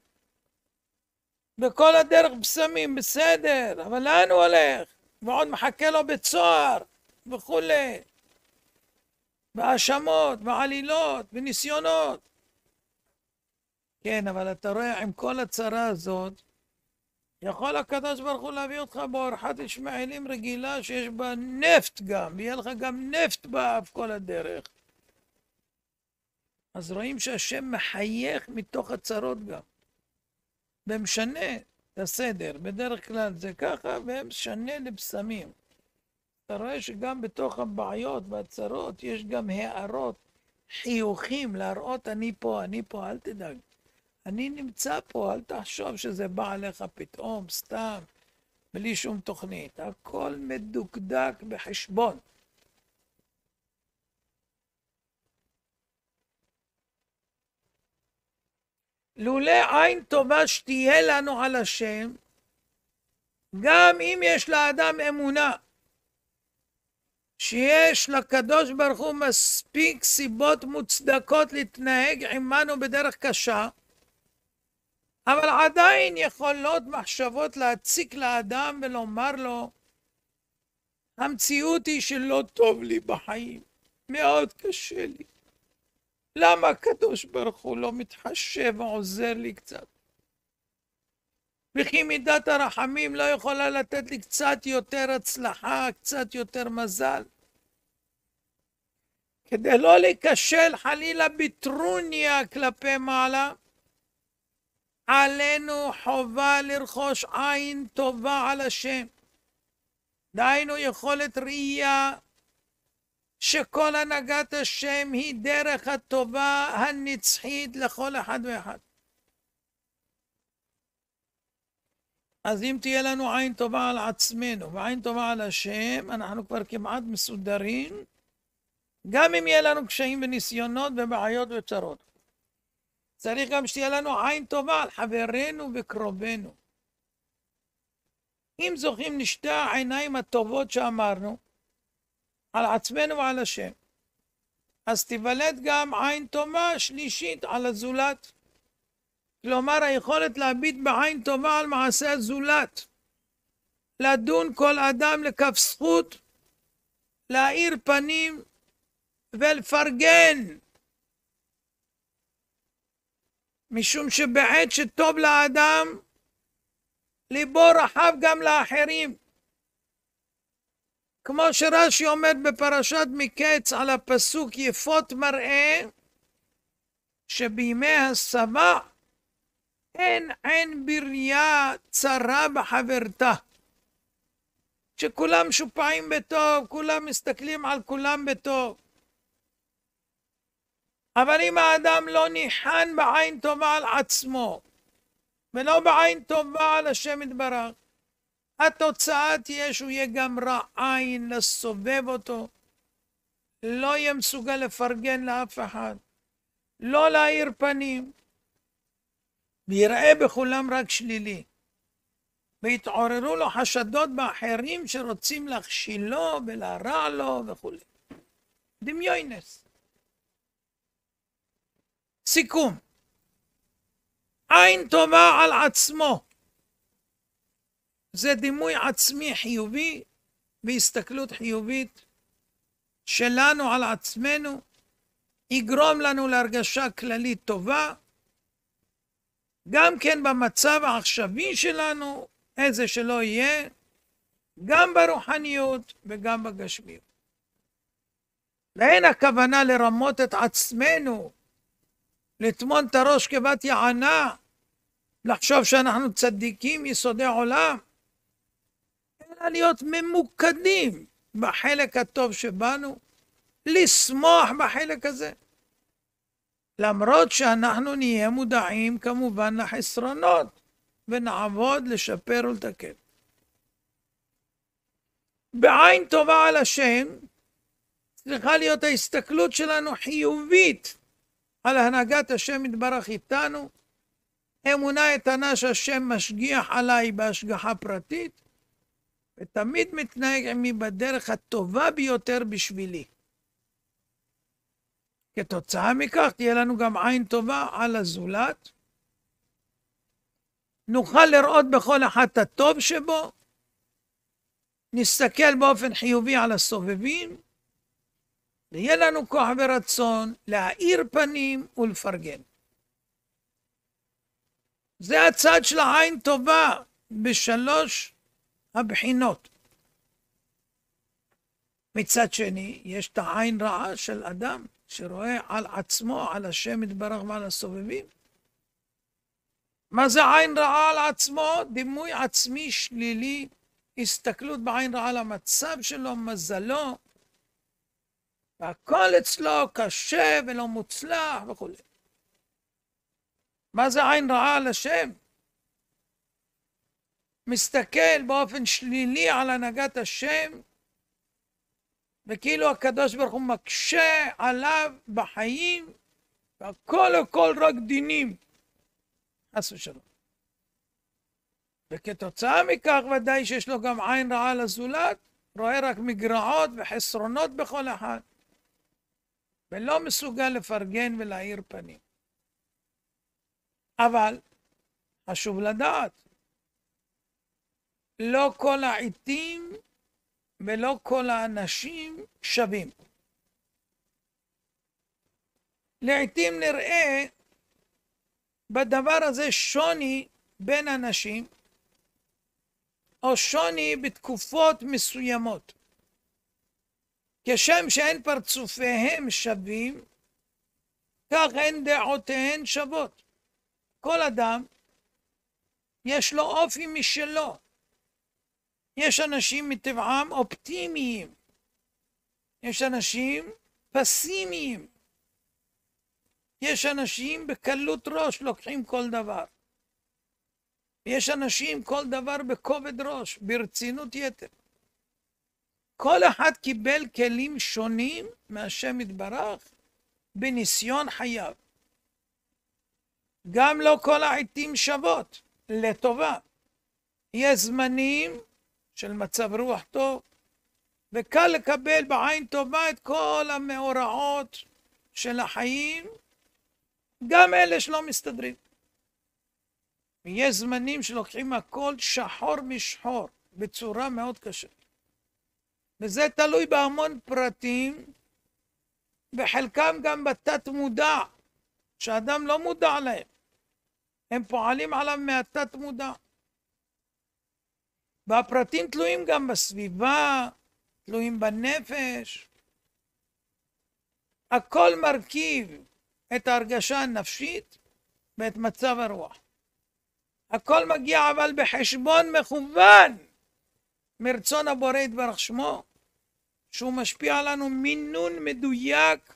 בכל הדרך בשמים, בסדר, אבל לאן הוא הולך? ועוד מחכה לו בצוהר, וכולי. בהאשמות, בעלילות, בניסיונות. כן, אבל אתה רואה, עם כל הצרה הזאת, יכול הקדוש ברוך הוא להביא אותך באורחת ישמעאלים רגילה שיש בה נפט גם, ויהיה לך גם נפט באף כל הדרך. אז רואים שהשם מחייך מתוך הצרות גם. ומשנה את הסדר. בדרך כלל זה ככה, ומשנה לבשמים. אתה רואה שגם בתוך הבעיות והצרות יש גם הערות, חיוכים, להראות אני פה, אני פה, אל תדאג. אני נמצא פה, אל תחשוב שזה בא עליך פתאום, סתם, בלי שום תוכנית. הכל מדוקדק בחשבון. לולא עין טובה שתהיה לנו על השם, גם אם יש לאדם אמונה שיש לקדוש ברוך הוא מספיק סיבות מוצדקות להתנהג עמנו בדרך קשה, אבל עדיין יכולות מחשבות להציק לאדם ולומר לו, המציאות היא שלא טוב לי בחיים, מאוד קשה לי. למה הקדוש ברוך הוא לא מתחשב ועוזר לי קצת? וכי מידת הרחמים לא יכולה לתת לי קצת יותר הצלחה, קצת יותר מזל? כדי לא להיכשל חלילה בטרוניה כלפי מעלה, עלינו חובה לרכוש עין טובה על השם. דהיינו יכולת ראייה שכל הנהגת השם היא דרך הטובה הנצחית לכל אחד ואחד. אז אם תהיה לנו עין טובה על עצמנו ועין טובה על השם, אנחנו כבר כמעט מסודרים, גם אם יהיה לנו קשיים וניסיונות ובעיות וצרות. צריך גם שתהיה לנו עין טובה על חברינו וקרובינו. אם זוכים לשתי העיניים הטובות שאמרנו, על עצמנו ועל השם, אז תיוולד גם עין טובה שלישית על הזולת. כלומר, היכולת להביט בעין טובה על מעשה הזולת. לדון כל אדם לכף זכות, להאיר פנים ולפרגן משום שבעת שטוב לאדם, ליבו רחב גם לאחרים. כמו שרש"י עומד בפרשת מקץ על הפסוק יפות מראה, שבימי השבע אין עין בריה צרה בחברתה. שכולם שופעים בטוב, כולם מסתכלים על כולם בטוב. אבל אם האדם לא ניחן בעין טובה על עצמו, ולא בעין טובה על השם יתברך, התוצאה תהיה שהוא יהיה גם רע עין לסובב אותו, לא יהיה מסוגל לפרגן לאף אחד, לא להאיר פנים, ויראה בכולם רק שלילי. ויתעוררו לו חשדות באחרים שרוצים להכשילו ולהרע לו וכולי. דמיונס. סיכום, עין טובה על עצמו. זה דימוי עצמי חיובי והסתכלות חיובית שלנו על עצמנו, יגרום לנו להרגשה כללית טובה, גם כן במצב העכשווי שלנו, איזה שלא יהיה, גם ברוחניות וגם בגשמיות. ואין הכוונה לרמות את עצמנו לטמון את הראש כבת יענה, לחשוב שאנחנו צדיקים, יסודי עולם, אלא להיות ממוקדים בחלק הטוב שבנו, לשמוח בחלק הזה. למרות שאנחנו נהיה מודעים כמובן לחסרונות, ונעבוד לשפר ולתקן. בעין טובה על השם, צריכה להיות ההסתכלות שלנו חיובית על הנהגת השם יתברך איתנו, אמונה איתנה שהשם משגיח עליי בהשגחה פרטית, ותמיד מתנהג עמי בדרך הטובה ביותר בשבילי. כתוצאה מכך תהיה לנו גם עין טובה על הזולת. נוכל לראות בכל אחד את הטוב שבו, נסתכל באופן חיובי על הסובבים, ויהיה לנו כוח ורצון להאיר פנים ולפרגן. זה הצד של העין טובה בשלוש הבחינות. מצד שני, יש את העין רעה של אדם שרואה על עצמו, על השם יתברך ועל הסובבים. מה זה עין רעה על עצמו? דימוי עצמי שלילי, הסתכלות בעין רעה על המצב שלו, מזלו, והכל אצלו קשה ולא מוצלח וכו'. מה זה עין רעה על השם? מסתכל באופן שלילי על הנהגת השם, וכאילו הקדוש ברוך הוא מקשה עליו בחיים, והכל הכל רק דינים. חס ושלום. וכתוצאה מכך ודאי שיש לו גם עין רעה לזולת, רואה רק מגרעות וחסרונות בכל אחד, ולא מסוגל לפרגן ולהאיר פנים. אבל חשוב לדעת, לא כל העיתים ולא כל האנשים שווים. לעתים נראה בדבר הזה שוני בין אנשים, או שוני בתקופות מסוימות. כשם שאין פרצופיהם שווים, כך אין דעותיהן שוות. כל אדם יש לו אופי משלו. יש אנשים מטבעם אופטימיים, יש אנשים פסימיים, יש אנשים בקלות ראש לוקחים כל דבר. יש אנשים כל דבר בכובד ראש, ברצינות יתר. כל אחד קיבל כלים שונים מהשם יתברך בניסיון חייו. גם לא כל העיתים שוות, לטובה. יש זמנים של מצב רוח טוב, וקל לקבל בעין טובה את כל המאורעות של החיים, גם אלה שלא מסתדרים. ויש זמנים שלוקחים הכל שחור משחור, בצורה מאוד קשה. וזה תלוי בהמון פרטים, וחלקם גם בתת מודע, שאדם לא מודע להם. הם פועלים עליו מהתת מודע. והפרטים תלויים גם בסביבה, תלויים בנפש. הכל מרכיב את ההרגשה הנפשית ואת מצב הרוח. הכל מגיע אבל בחשבון מכוון מרצון הבורא יתברך שמו, שהוא משפיע עלינו מינון מדויק,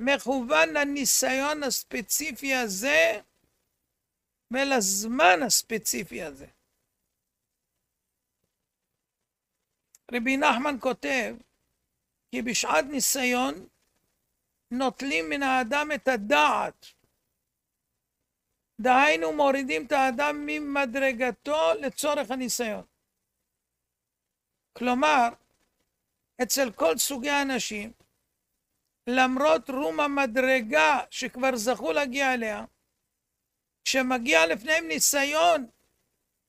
מכוון לניסיון הספציפי הזה ולזמן הספציפי הזה. רבי נחמן כותב כי בשעת ניסיון נוטלים מן האדם את הדעת. דהיינו מורידים את האדם ממדרגתו לצורך הניסיון. כלומר, אצל כל סוגי האנשים, למרות רום המדרגה שכבר זכו להגיע אליה, כשמגיע לפניהם ניסיון,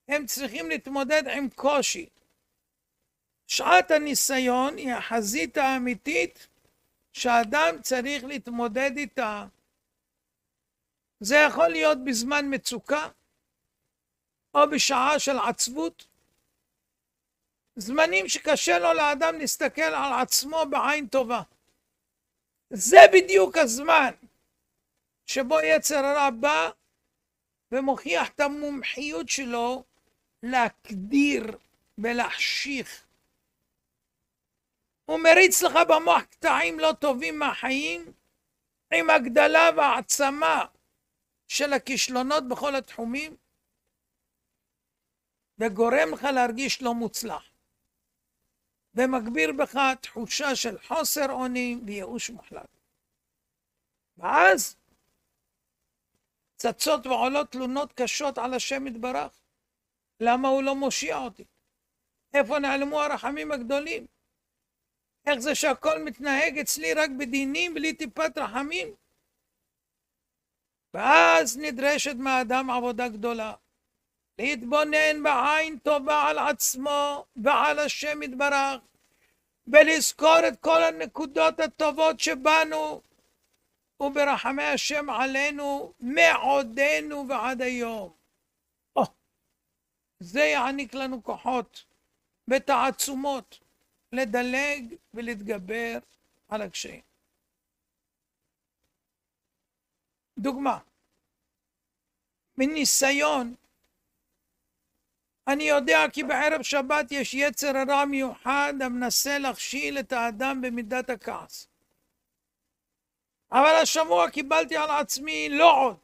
הם צריכים להתמודד עם קושי. שעת הניסיון היא החזית האמיתית שאדם צריך להתמודד איתה. זה יכול להיות בזמן מצוקה, או בשעה של עצבות. זמנים שקשה לו לאדם להסתכל על עצמו בעין טובה. זה בדיוק הזמן שבו יצר הרע בא ומוכיח את המומחיות שלו להקדיר ולהחשיך. הוא מריץ לך במוח קטעים לא טובים מהחיים עם הגדלה והעצמה של הכישלונות בכל התחומים וגורם לך להרגיש לא מוצלח ומגביר בך תחושה של חוסר אונים וייאוש מוחלט. ואז צצות ועולות תלונות קשות על השם יתברך. למה הוא לא מושיע אותי? איפה נעלמו הרחמים הגדולים? איך זה שהכל מתנהג אצלי רק בדינים בלי טיפת רחמים? ואז נדרשת מהאדם עבודה גדולה. להתבונן בעין טובה על עצמו ועל השם יתברך, ולזכור את כל הנקודות הטובות שבנו, וברחמי השם עלינו מעודנו ועד היום. Oh, זה יעניק לנו כוחות ותעצומות לדלג ולהתגבר על הקשיים. דוגמה, מניסיון, אני יודע כי בערב שבת יש יצר הרע מיוחד המנסה להכשיל את האדם במידת הכעס. אבל השבוע קיבלתי על עצמי לא עוד.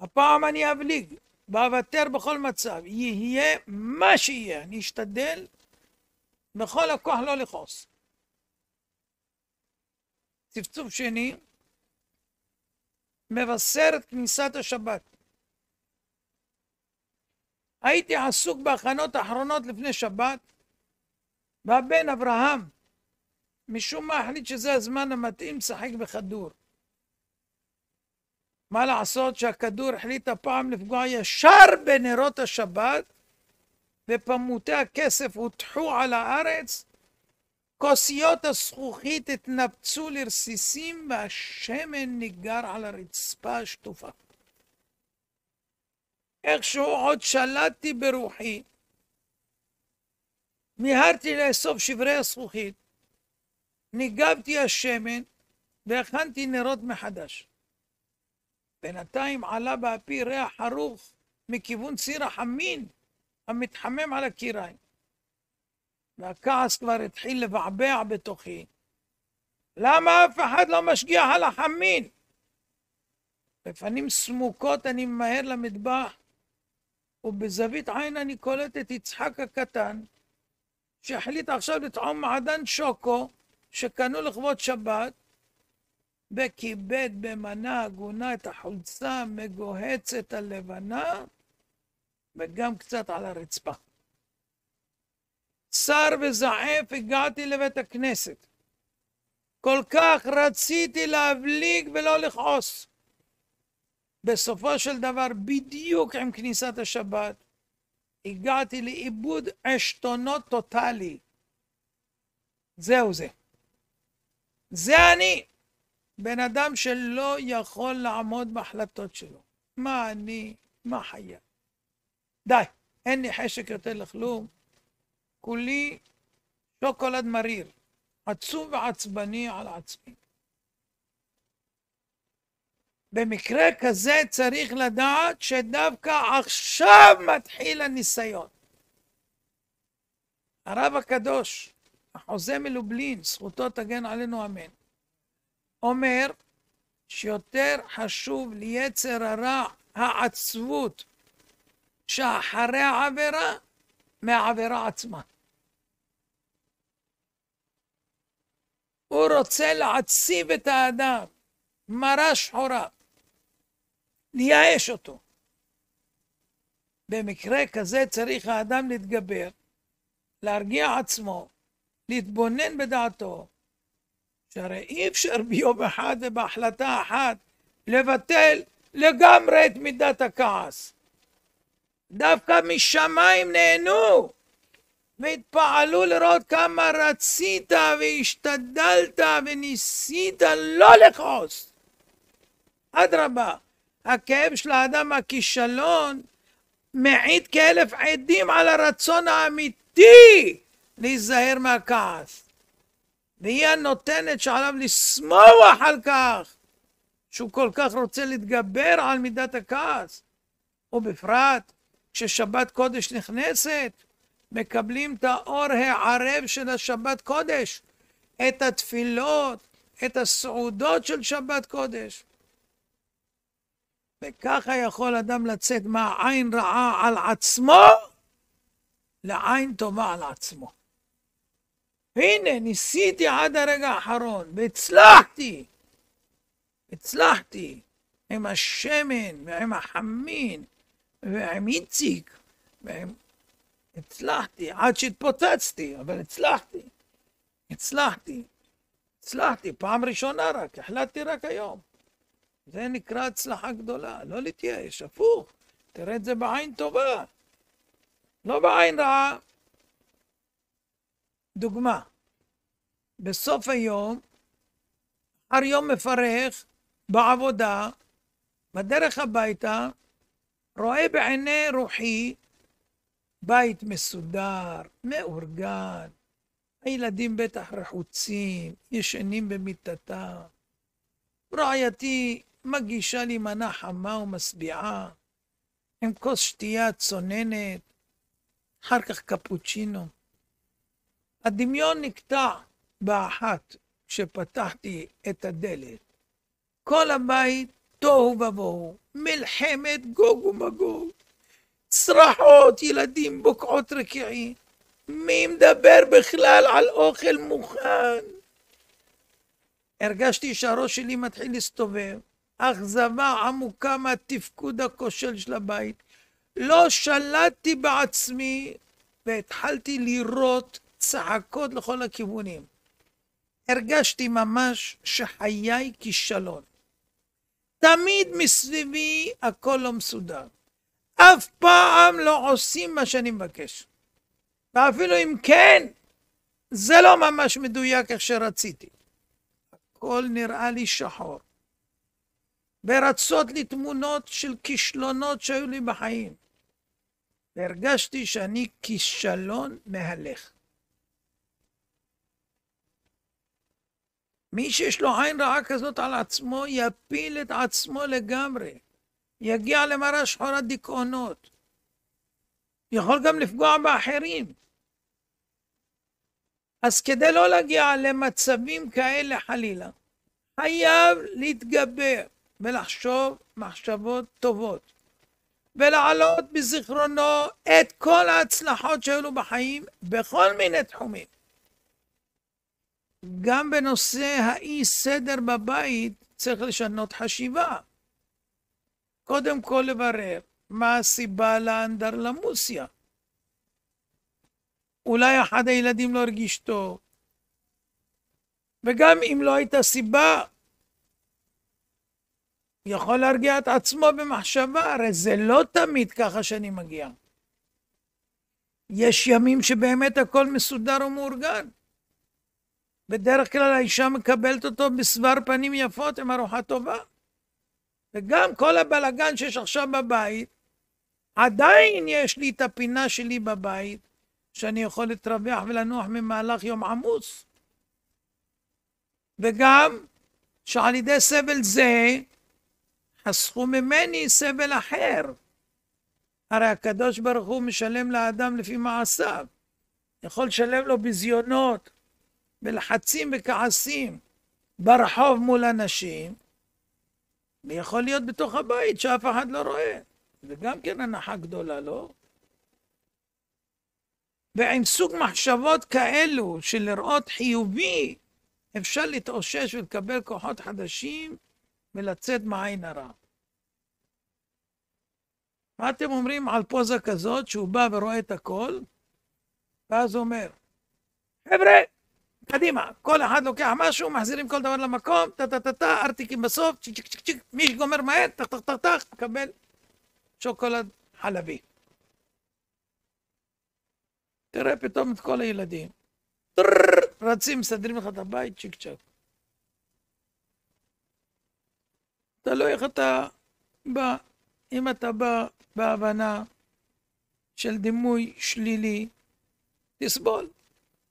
הפעם אני אבליג ואוותר בכל מצב, יהיה מה שיהיה, אני אשתדל בכל הכוח לא לכעוס. צפצוף שני, מבשר את כניסת השבת. הייתי עסוק בהכנות האחרונות לפני שבת, והבן אברהם, משום מה החליט שזה הזמן המתאים לשחק בכדור. מה לעשות שהכדור החליט הפעם לפגוע ישר בנרות השבת, ופמוטי הכסף הוטחו על הארץ, כוסיות הזכוכית התנפצו לרסיסים והשמן ניגר על הרצפה השטופה. איכשהו עוד שלטתי ברוחי, מיהרתי לאסוף שברי הזכוכית, ניגבתי השמן והכנתי נרות מחדש. בינתיים עלה באפי ריח חרוך מכיוון ציר החמין המתחמם על הקיריים. והכעס כבר התחיל לבעבע בתוכי. למה אף אחד לא משגיח על החמין? בפנים סמוקות אני ממהר למטבח, ובזווית עין אני קולט את יצחק הקטן, שהחליט עכשיו לטעום מעדן שוקו שקנו לכבוד שבת, וכיבד במנה הגונה את החולצה המגוהצת הלבנה, וגם קצת על הרצפה. צר וזעף הגעתי לבית הכנסת. כל כך רציתי להבליג ולא לכעוס. בסופו של דבר, בדיוק עם כניסת השבת, הגעתי לאיבוד עשתונות טוטאלי. זהו זה. זה אני. בן אדם שלא יכול לעמוד בהחלטות שלו. מה אני, מה חיה. די, אין לי חשק יותר לכלום. כולי שוקולד מריר, עצוב ועצבני על עצמי. במקרה כזה צריך לדעת שדווקא עכשיו מתחיל הניסיון. הרב הקדוש, החוזה מלובלין, זכותו תגן עלינו אמן, אומר שיותר חשוב ליצר הרע העצבות שאחרי העבירה מהעבירה עצמה. הוא רוצה להציב את האדם, מרה שחורה, לייאש אותו. במקרה כזה צריך האדם להתגבר, להרגיע עצמו, להתבונן בדעתו, שהרי אי אפשר ביום אחד ובהחלטה אחת לבטל לגמרי את מידת הכעס. דווקא משמיים נהנו והתפעלו לראות כמה רצית והשתדלת וניסית לא לכעוס. אדרבה, הכאב של האדם הכישלון מעיד כאלף עדים על הרצון האמיתי להיזהר מהכעס. והיא הנותנת שעליו לשמוח על כך שהוא כל כך רוצה להתגבר על מידת הכעס, ובפרט כששבת קודש נכנסת, מקבלים את האור הערב של השבת קודש, את התפילות, את הסעודות של שבת קודש. וככה יכול אדם לצאת מהעין רעה על עצמו לעין טובה על עצמו. הנה, ניסיתי עד הרגע האחרון, והצלחתי. הצלחתי עם השמן, ועם החמין, ועם איציק, ועם... הצלחתי, עד שהתפוצצתי, אבל הצלחתי. הצלחתי. הצלחתי, פעם ראשונה רק, החלטתי רק היום. זה נקרא הצלחה גדולה, לא להתייאש, הפוך, תראה את זה בעין טובה, לא בעין רעה. דוגמה, בסוף היום, אחר יום מפרך, בעבודה, בדרך הביתה, רואה בעיני רוחי בית מסודר, מאורגן, הילדים בטח רחוצים, ישנים במיטתם. רעייתי מגישה לי מנה חמה ומשביעה, עם כוס שתייה צוננת, אחר כך קפוצ'ינו. הדמיון נקטע באחת כשפתחתי את הדלת. כל הבית תוהו ובוהו, מלחמת גוג ומגוג, צרחות, ילדים בוקעות רקיעים. מי מדבר בכלל על אוכל מוכן? הרגשתי שהראש שלי מתחיל להסתובב, אכזבה עמוקה מהתפקוד הכושל של הבית. לא שלטתי בעצמי והתחלתי לירות צעקות לכל הכיוונים. הרגשתי ממש שחיי כישלון. תמיד מסביבי הכל לא מסודר. אף פעם לא עושים מה שאני מבקש. ואפילו אם כן, זה לא ממש מדויק איך שרציתי. הכל נראה לי שחור. ורצות לי תמונות של כישלונות שהיו לי בחיים. והרגשתי שאני כישלון מהלך. מי שיש לו עין רעה כזאת על עצמו, יפיל את עצמו לגמרי. יגיע למראה שחורת דיכאונות. יכול גם לפגוע באחרים. אז כדי לא להגיע למצבים כאלה חלילה, חייב להתגבר ולחשוב מחשבות טובות, ולהעלות בזיכרונו את כל ההצלחות שהיו לו בחיים בכל מיני תחומים. גם בנושא האי סדר בבית צריך לשנות חשיבה. קודם כל לברר מה הסיבה לאנדרלמוסיה. אולי אחד הילדים לא הרגיש טוב. וגם אם לא הייתה סיבה, יכול להרגיע את עצמו במחשבה, הרי זה לא תמיד ככה שאני מגיע. יש ימים שבאמת הכל מסודר ומאורגן. בדרך כלל האישה מקבלת אותו בסבר פנים יפות עם ארוחה טובה. וגם כל הבלגן שיש עכשיו בבית, עדיין יש לי את הפינה שלי בבית, שאני יכול להתרווח ולנוח ממהלך יום עמוס. וגם שעל ידי סבל זה חסכו ממני סבל אחר. הרי הקדוש ברוך הוא משלם לאדם לפי מעשיו. יכול לשלם לו ביזיונות ולחצים וכעסים ברחוב מול אנשים, ויכול להיות בתוך הבית שאף אחד לא רואה. זה גם כן הנחה גדולה, לא? ועם סוג מחשבות כאלו של לראות חיובי, אפשר להתאושש ולקבל כוחות חדשים ולצאת מעין הרע. מה אתם אומרים על פוזה כזאת, שהוא בא ורואה את הכל, ואז אומר, חבר'ה, קדימה, כל אחד לוקח משהו, מחזירים כל דבר למקום, טה-טה-טה-טה, ארטיקים בסוף, צ'יק צ'יק צ'יק צ'יק, מי שגומר מהר, טח טח טח טח, מקבל שוקולד חלבי. תראה פתאום את כל הילדים. רצים, מסדרים לך את הבית, צ'יק צ'ק. תלוי איך אתה בא. אם אתה בא בהבנה של דימוי שלילי, תסבול.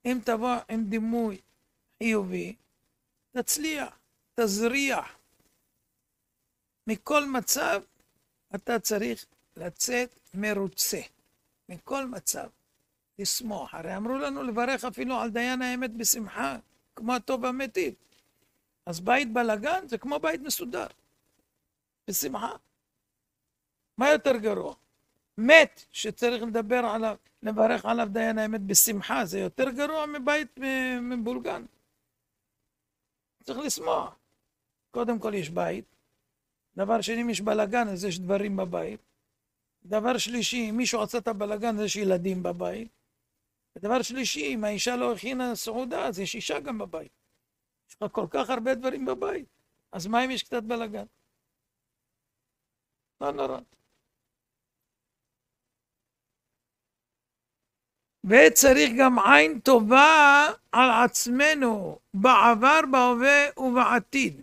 אם תבוא עם דימוי חיובי, תצליח, תזריח. מכל מצב אתה צריך לצאת מרוצה. מכל מצב. לשמוח. הרי אמרו לנו לברך אפילו על דיין האמת בשמחה, כמו הטוב והמיטיב. אז בית בלאגן זה כמו בית מסודר. בשמחה. מה יותר גרוע? מת שצריך לדבר עליו, לברך עליו דיין האמת בשמחה, זה יותר גרוע מבית מבולגן. צריך לשמוח. קודם כל יש בית, דבר שני, אם יש בלאגן, אז יש דברים בבית. דבר שלישי, אם מישהו עשה את הבלאגן, אז יש ילדים בבית. ודבר שלישי, אם האישה לא הכינה סעודה, אז יש אישה גם בבית. יש לך כל כך הרבה דברים בבית, אז מה אם יש קצת בלאגן? לא נורא. וצריך גם עין טובה על עצמנו בעבר, בהווה ובעתיד.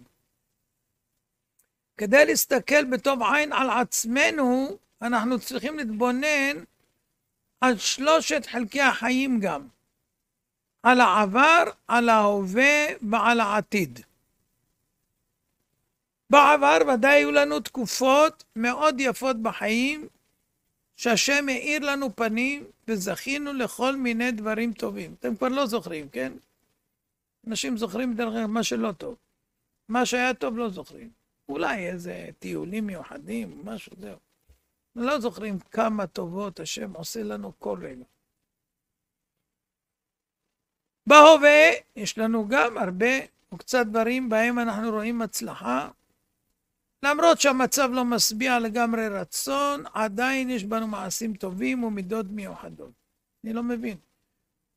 כדי להסתכל בטוב עין על עצמנו, אנחנו צריכים להתבונן על שלושת חלקי החיים גם. על העבר, על ההווה ועל העתיד. בעבר ודאי היו לנו תקופות מאוד יפות בחיים, שהשם האיר לנו פנים וזכינו לכל מיני דברים טובים. אתם כבר לא זוכרים, כן? אנשים זוכרים דרך אגב מה שלא טוב. מה שהיה טוב לא זוכרים. אולי איזה טיולים מיוחדים, משהו, זהו. לא זוכרים כמה טובות השם עושה לנו כל רגע. בהווה יש לנו גם הרבה וקצת דברים בהם אנחנו רואים הצלחה. למרות שהמצב לא משביע לגמרי רצון, עדיין יש בנו מעשים טובים ומידות מיוחדות. אני לא מבין.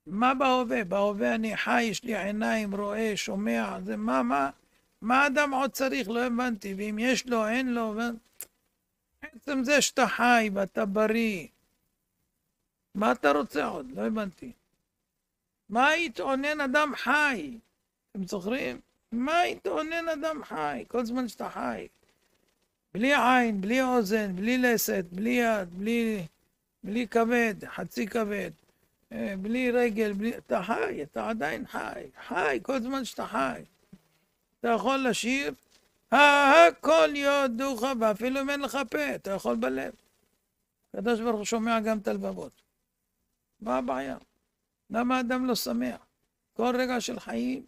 מה בהווה? בהווה אני חי, יש לי עיניים, רואה, שומע, זה מה, מה, מה אדם עוד צריך? לא הבנתי. ואם יש לו, אין לו, ו... עצם זה שאתה חי ואתה בריא, מה אתה רוצה עוד? לא הבנתי. מה יתעונן אדם חי? אתם זוכרים? מה יתעונן אדם חי? כל זמן שאתה חי. בלי עין, בלי אוזן, בלי לסת, בלי יד, בלי, בלי כבד, חצי כבד, אה, בלי רגל, בלי... אתה חי, אתה עדיין חי. חי כל זמן שאתה חי. אתה יכול לשיר, הכל יודוך, ואפילו אם אין לך פה, אתה יכול בלב. הקדוש ברוך הוא שומע גם את הלבבות. מה הבעיה? למה אדם לא שמח? כל רגע של חיים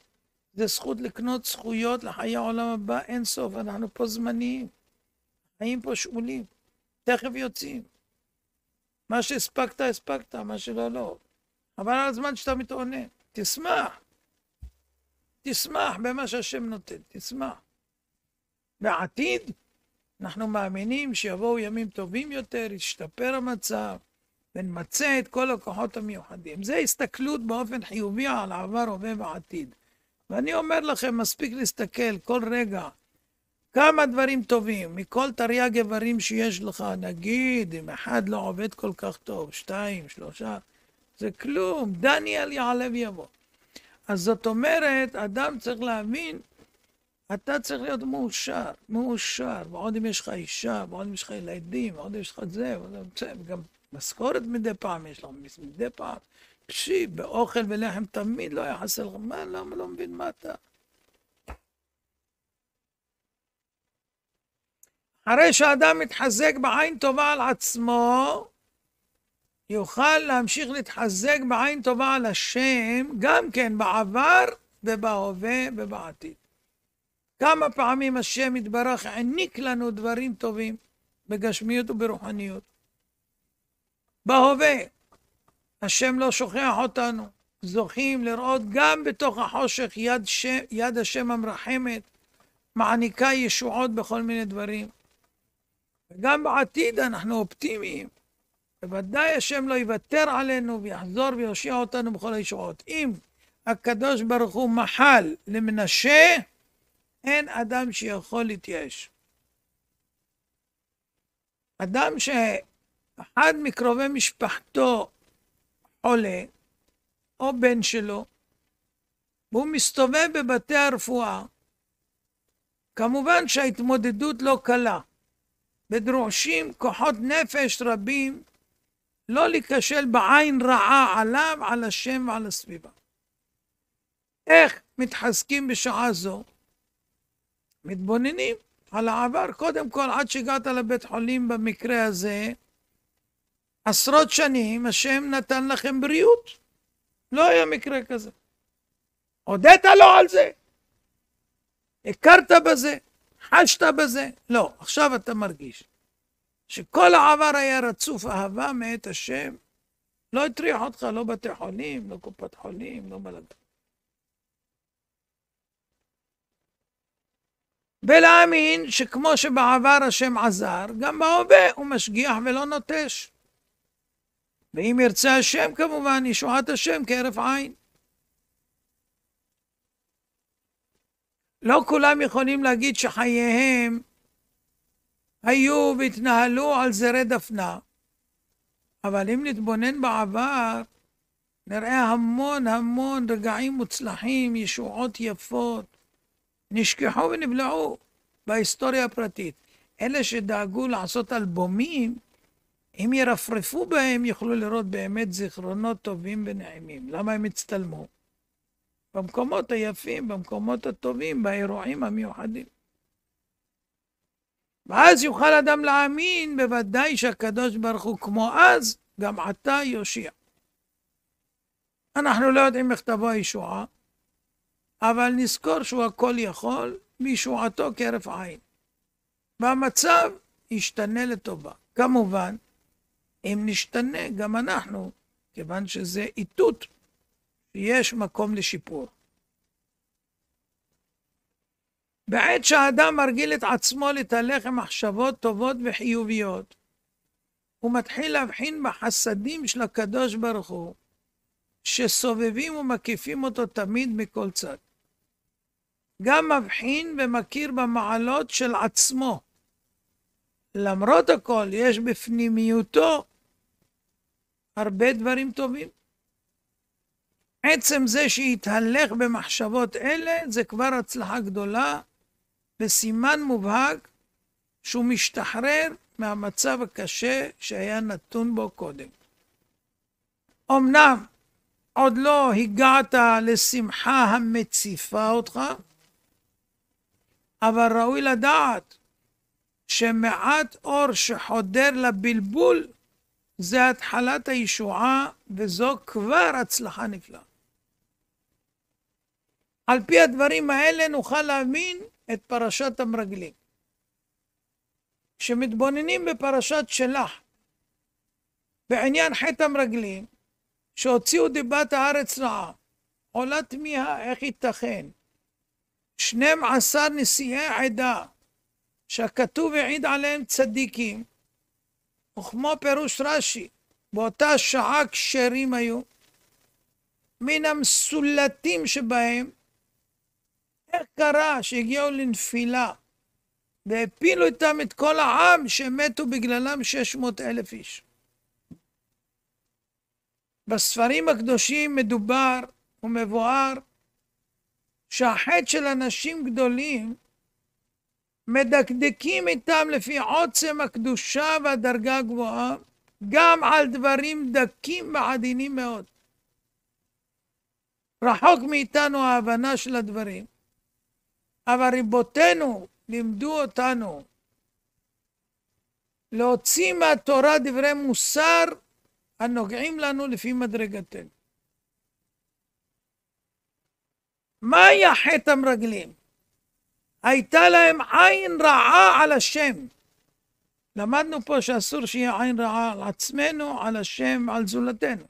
זה זכות לקנות זכויות לחיי העולם הבא אין סוף. אנחנו פה זמניים. חיים פה שאולים. תכף יוצאים. מה שהספקת, הספקת, מה שלא, לא. אבל על הזמן שאתה מתעונן. תשמח. תשמח במה שהשם נותן, תשמח. בעתיד אנחנו מאמינים שיבואו ימים טובים יותר, ישתפר המצב, ונמצה את כל הכוחות המיוחדים. זה הסתכלות באופן חיובי על העבר, הווה ועתיד. ואני אומר לכם, מספיק להסתכל כל רגע כמה דברים טובים, מכל תרי"ג איברים שיש לך, נגיד, אם אחד לא עובד כל כך טוב, שתיים, שלושה, זה כלום, דניאל יעלה ויבוא. אז זאת אומרת, אדם צריך להבין, אתה צריך להיות מאושר, מאושר, ועוד אם יש לך אישה, ועוד אם יש לך ילדים, ועוד אם יש לך זה, וגם משכורת מדי פעם יש לך, מדי פעם. פשי, באוכל ולחם תמיד לא היה חסר לך, מה, למה לא מבין מה אתה? אחרי שאדם מתחזק בעין טובה על עצמו, יוכל להמשיך להתחזק בעין טובה על השם, גם כן בעבר ובהווה ובעתיד. כמה פעמים השם יתברך העניק לנו דברים טובים בגשמיות וברוחניות. בהווה, השם לא שוכח אותנו, זוכים לראות גם בתוך החושך יד, ש... יד השם המרחמת, מעניקה ישועות בכל מיני דברים. וגם בעתיד אנחנו אופטימיים. בוודאי השם לא יוותר עלינו ויחזור ויושיע אותנו בכל הישועות. אם הקדוש ברוך הוא מחל למנשה, אין אדם שיכול להתייאש. אדם שאחד מקרובי משפחתו חולה, או בן שלו, והוא מסתובב בבתי הרפואה, כמובן שההתמודדות לא קלה. ודרושים כוחות נפש רבים לא להיכשל בעין רעה עליו, על השם ועל הסביבה. איך מתחזקים בשעה זו? מתבוננים על העבר, קודם כל, עד שהגעת לבית חולים במקרה הזה, עשרות שנים השם נתן לכם בריאות. לא היה מקרה כזה. הודית לו על זה? הכרת בזה? חשת בזה? לא, עכשיו אתה מרגיש שכל העבר היה רצוף אהבה מאת השם, לא הטריח אותך, לא בתי חולים, לא קופת חולים, לא בלגן. ולהאמין שכמו שבעבר השם עזר, גם בהווה הוא משגיח ולא נוטש. ואם ירצה השם כמובן, ישועת השם כהרף עין. לא כולם יכולים להגיד שחייהם היו והתנהלו על זרי דפנה, אבל אם נתבונן בעבר, נראה המון המון רגעים מוצלחים, ישועות יפות, נשכחו ונבלעו בהיסטוריה הפרטית. אלה שדאגו לעשות אלבומים, אם ירפרפו בהם, יוכלו לראות באמת זיכרונות טובים ונעימים. למה הם הצטלמו? במקומות היפים, במקומות הטובים, באירועים המיוחדים. ואז יוכל אדם להאמין בוודאי שהקדוש ברוך הוא כמו אז, גם עתה יושיע. אנחנו לא יודעים איך תבוא הישועה, אבל נזכור שהוא הכל יכול, מישועתו כהרף עין. והמצב ישתנה לטובה. כמובן, אם נשתנה, גם אנחנו, כיוון שזה איתות, יש מקום לשיפור. בעת שהאדם מרגיל את עצמו להתהלך עם מחשבות טובות וחיוביות, הוא מתחיל להבחין בחסדים של הקדוש ברוך הוא, שסובבים ומקיפים אותו תמיד מכל צד. גם מבחין ומכיר במעלות של עצמו. למרות הכל, יש בפנימיותו הרבה דברים טובים. עצם זה שיתהלך במחשבות אלה, זה כבר הצלחה גדולה, וסימן מובהק שהוא משתחרר מהמצב הקשה שהיה נתון בו קודם. אמנם עוד לא הגעת לשמחה המציפה אותך, אבל ראוי לדעת שמעט אור שחודר לבלבול זה התחלת הישועה, וזו כבר הצלחה נפלאה. על פי הדברים האלה נוכל להבין את פרשת המרגלים. כשמתבוננים בפרשת שלח, בעניין חטא המרגלים, שהוציאו דיבת הארץ רעה, עולה תמיהה איך ייתכן. 12 נשיאי עדה, שהכתוב העיד עליהם צדיקים, וכמו פירוש רש"י, באותה שעה כשרים היו, מן המסולטים שבהם, איך קרה שהגיעו לנפילה והפילו איתם את כל העם שמתו בגללם 600 אלף איש. בספרים הקדושים מדובר ומבואר שהחטא של אנשים גדולים מדקדקים איתם לפי עוצם הקדושה והדרגה הגבוהה, גם על דברים דקים ועדינים מאוד. רחוק מאיתנו ההבנה של הדברים, אבל ריבותינו לימדו אותנו להוציא מהתורה דברי מוסר הנוגעים לנו לפי מדרגתנו. מה היה חטא המרגלים? הייתה להם עין רעה על השם. למדנו פה שאסור שיהיה עין רעה על עצמנו, על השם, על זולתנו.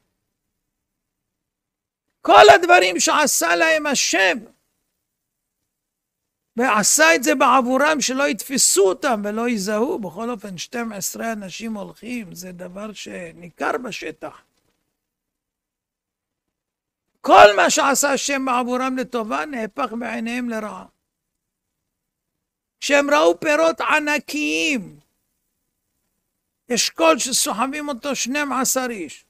כל הדברים שעשה להם השם, ועשה את זה בעבורם שלא יתפסו אותם ולא יזהו. בכל אופן, 12 אנשים הולכים, זה דבר שניכר בשטח. כל מה שעשה השם בעבורם לטובה נהפך בעיניהם לרעה. כשהם ראו פירות ענקיים, אשכול שסוחבים אותו 12 איש,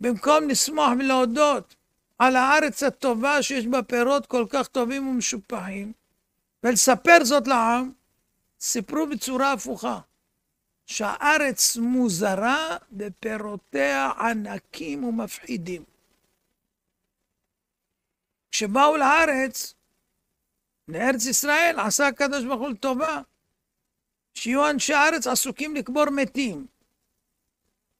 במקום לשמוח ולהודות על הארץ הטובה שיש בה פירות כל כך טובים ומשופחים, ולספר זאת לעם, סיפרו בצורה הפוכה, שהארץ מוזרה ופירותיה ענקים ומפחידים. כשבאו לארץ, לארץ ישראל עשה הקדוש ברוך הוא לטובה, שיהיו אנשי הארץ עסוקים לקבור מתים.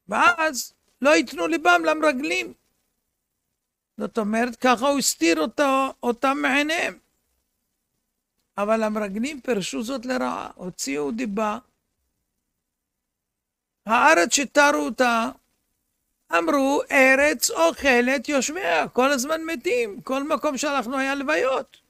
ואז לא ייתנו ליבם למרגלים. זאת אומרת, ככה הוא הסתיר אותו, אותם מעיניהם. אבל המרגלים פירשו זאת לרעה, הוציאו דיבה. הארץ שתרו אותה, אמרו, ארץ אוכלת יושביה, כל הזמן מתים, כל מקום שהלכנו היה לוויות.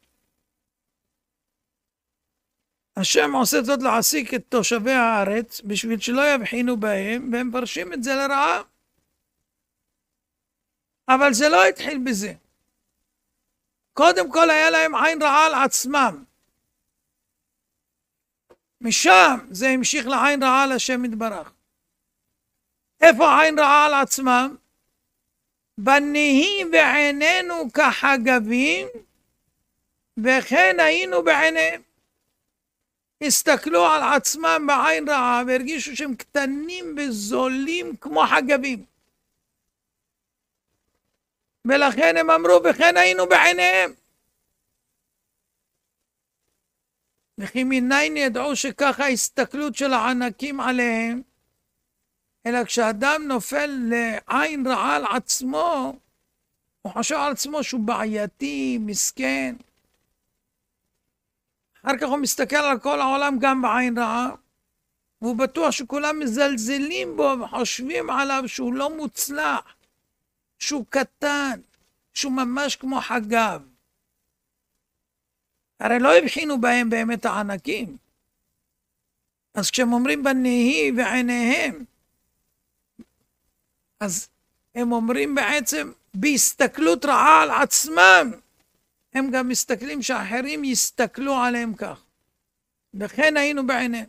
השם עושה זאת להעסיק את תושבי הארץ בשביל שלא יבחינו בהם, והם מפרשים את זה לרעה. אבל זה לא התחיל בזה. קודם כל היה להם עין רעה על עצמם. משם זה המשיך לעין רעה על השם יתברך. איפה עין רעה על עצמם? בנהי בעינינו כחגבים, וכן היינו בעיניהם. הסתכלו על עצמם בעין רעה והרגישו שהם קטנים וזולים כמו חגבים. ולכן הם אמרו, וכן היינו בעיניהם. וכי מניין ידעו שככה ההסתכלות של הענקים עליהם, אלא כשאדם נופל לעין רעה על עצמו, הוא חושב על עצמו שהוא בעייתי, מסכן. אחר כך הוא מסתכל על כל העולם גם בעין רעה, והוא בטוח שכולם מזלזלים בו וחושבים עליו שהוא לא מוצלח, שהוא קטן, שהוא ממש כמו חגב. הרי לא הבחינו בהם באמת הענקים. אז כשהם אומרים בנהי ועיניהם, אז הם אומרים בעצם בהסתכלות רעה על עצמם, הם גם מסתכלים שאחרים יסתכלו עליהם כך. וכן היינו בעיניהם.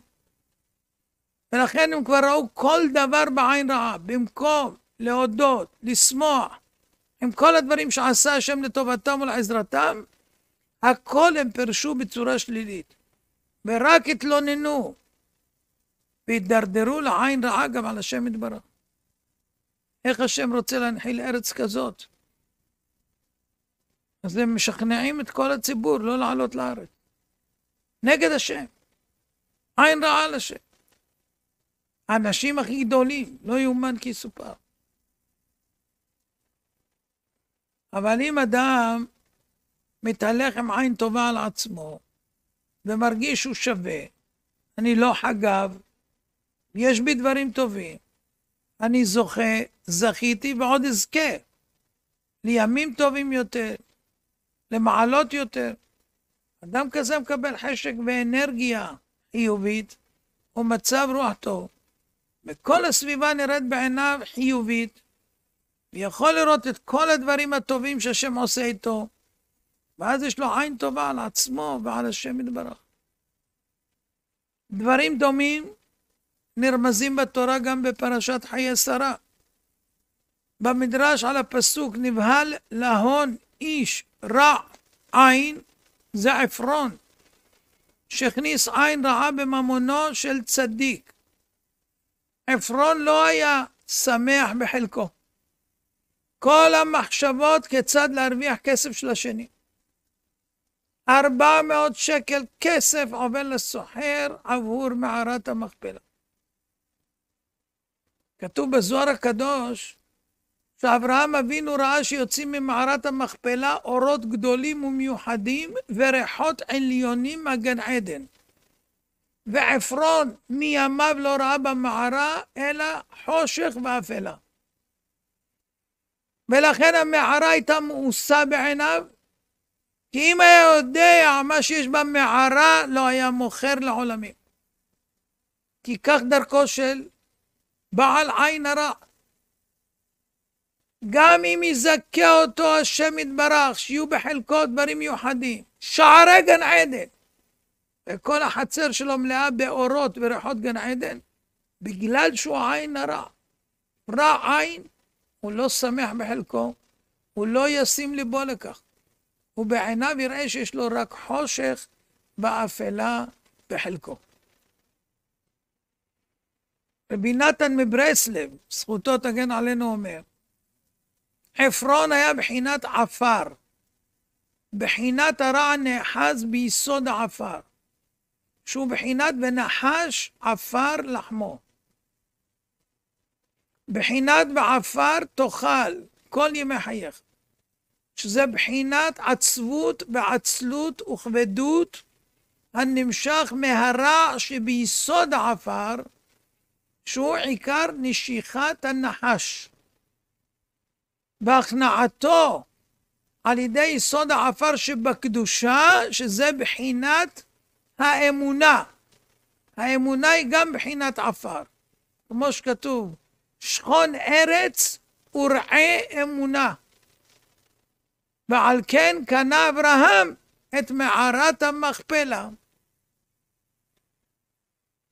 ולכן הם כבר ראו כל דבר בעין רעה, במקום להודות, לשמוח, עם כל הדברים שעשה השם לטובתם ולעזרתם, הכל הם פירשו בצורה שלילית, ורק התלוננו, והידרדרו לעין רעה גם על השם יתברך. איך השם רוצה להנחיל ארץ כזאת? אז הם משכנעים את כל הציבור לא לעלות לארץ. נגד השם. עין רעה על השם. האנשים הכי גדולים, לא יאומן כי יסופר. אבל אם אדם מתהלך עם עין טובה על עצמו ומרגיש שהוא שווה, אני לא חגב, יש בי דברים טובים, אני זוכה, זכיתי ועוד אזכה לימים טובים יותר, למעלות יותר. אדם כזה מקבל חשק ואנרגיה חיובית ומצב רוח טוב. וכל הסביבה נראית בעיניו חיובית, ויכול לראות את כל הדברים הטובים שהשם עושה איתו, ואז יש לו עין טובה על עצמו ועל השם יתברך. דברים דומים נרמזים בתורה גם בפרשת חיי שרה. במדרש על הפסוק נבהל להון איש רע עין זה עפרון, שהכניס עין רעה בממונו של צדיק. עפרון לא היה שמח בחלקו. כל המחשבות כיצד להרוויח כסף של השני. ארבע מאות שקל כסף עובר לסוחר עבור מערת המכפלה. כתוב בזוהר הקדוש שאברהם אבינו ראה שיוצאים ממערת המכפלה אורות גדולים ומיוחדים וריחות עליונים מהגן עדן. ועפרון מימיו לא ראה במערה אלא חושך ואפלה. ולכן המערה הייתה מאוסה בעיניו, כי אם היה יודע מה שיש במערה, לא היה מוכר לעולמים. כי כך דרכו של בעל עין הרע. גם אם יזכה אותו השם יתברך, שיהיו בחלקו דברים מיוחדים, שערי גן עדן, וכל החצר שלו מלאה באורות וריחות גן עדן, בגלל שהוא עין הרע. רע עין, הוא לא שמח בחלקו, הוא לא ישים ליבו לכך. ובעיניו יראה שיש לו רק חושך באפלה בחלקו. רבי נתן מברסלב, זכותו תגן עלינו, אומר, עפרון היה בחינת עפר, בחינת הרע נאחז ביסוד העפר, שהוא בחינת ונחש עפר לחמו. בחינת בעפר תאכל כל ימי חייך, שזה בחינת עצבות ועצלות וכבדות הנמשך מהרע שביסוד העפר, שהוא עיקר נשיכת הנחש. בהכנעתו על ידי יסוד העפר שבקדושה, שזה בחינת האמונה. האמונה היא גם בחינת עפר. כמו שכתוב, שכון ארץ ורעה אמונה. ועל כן קנה אברהם את מערת המכפלה.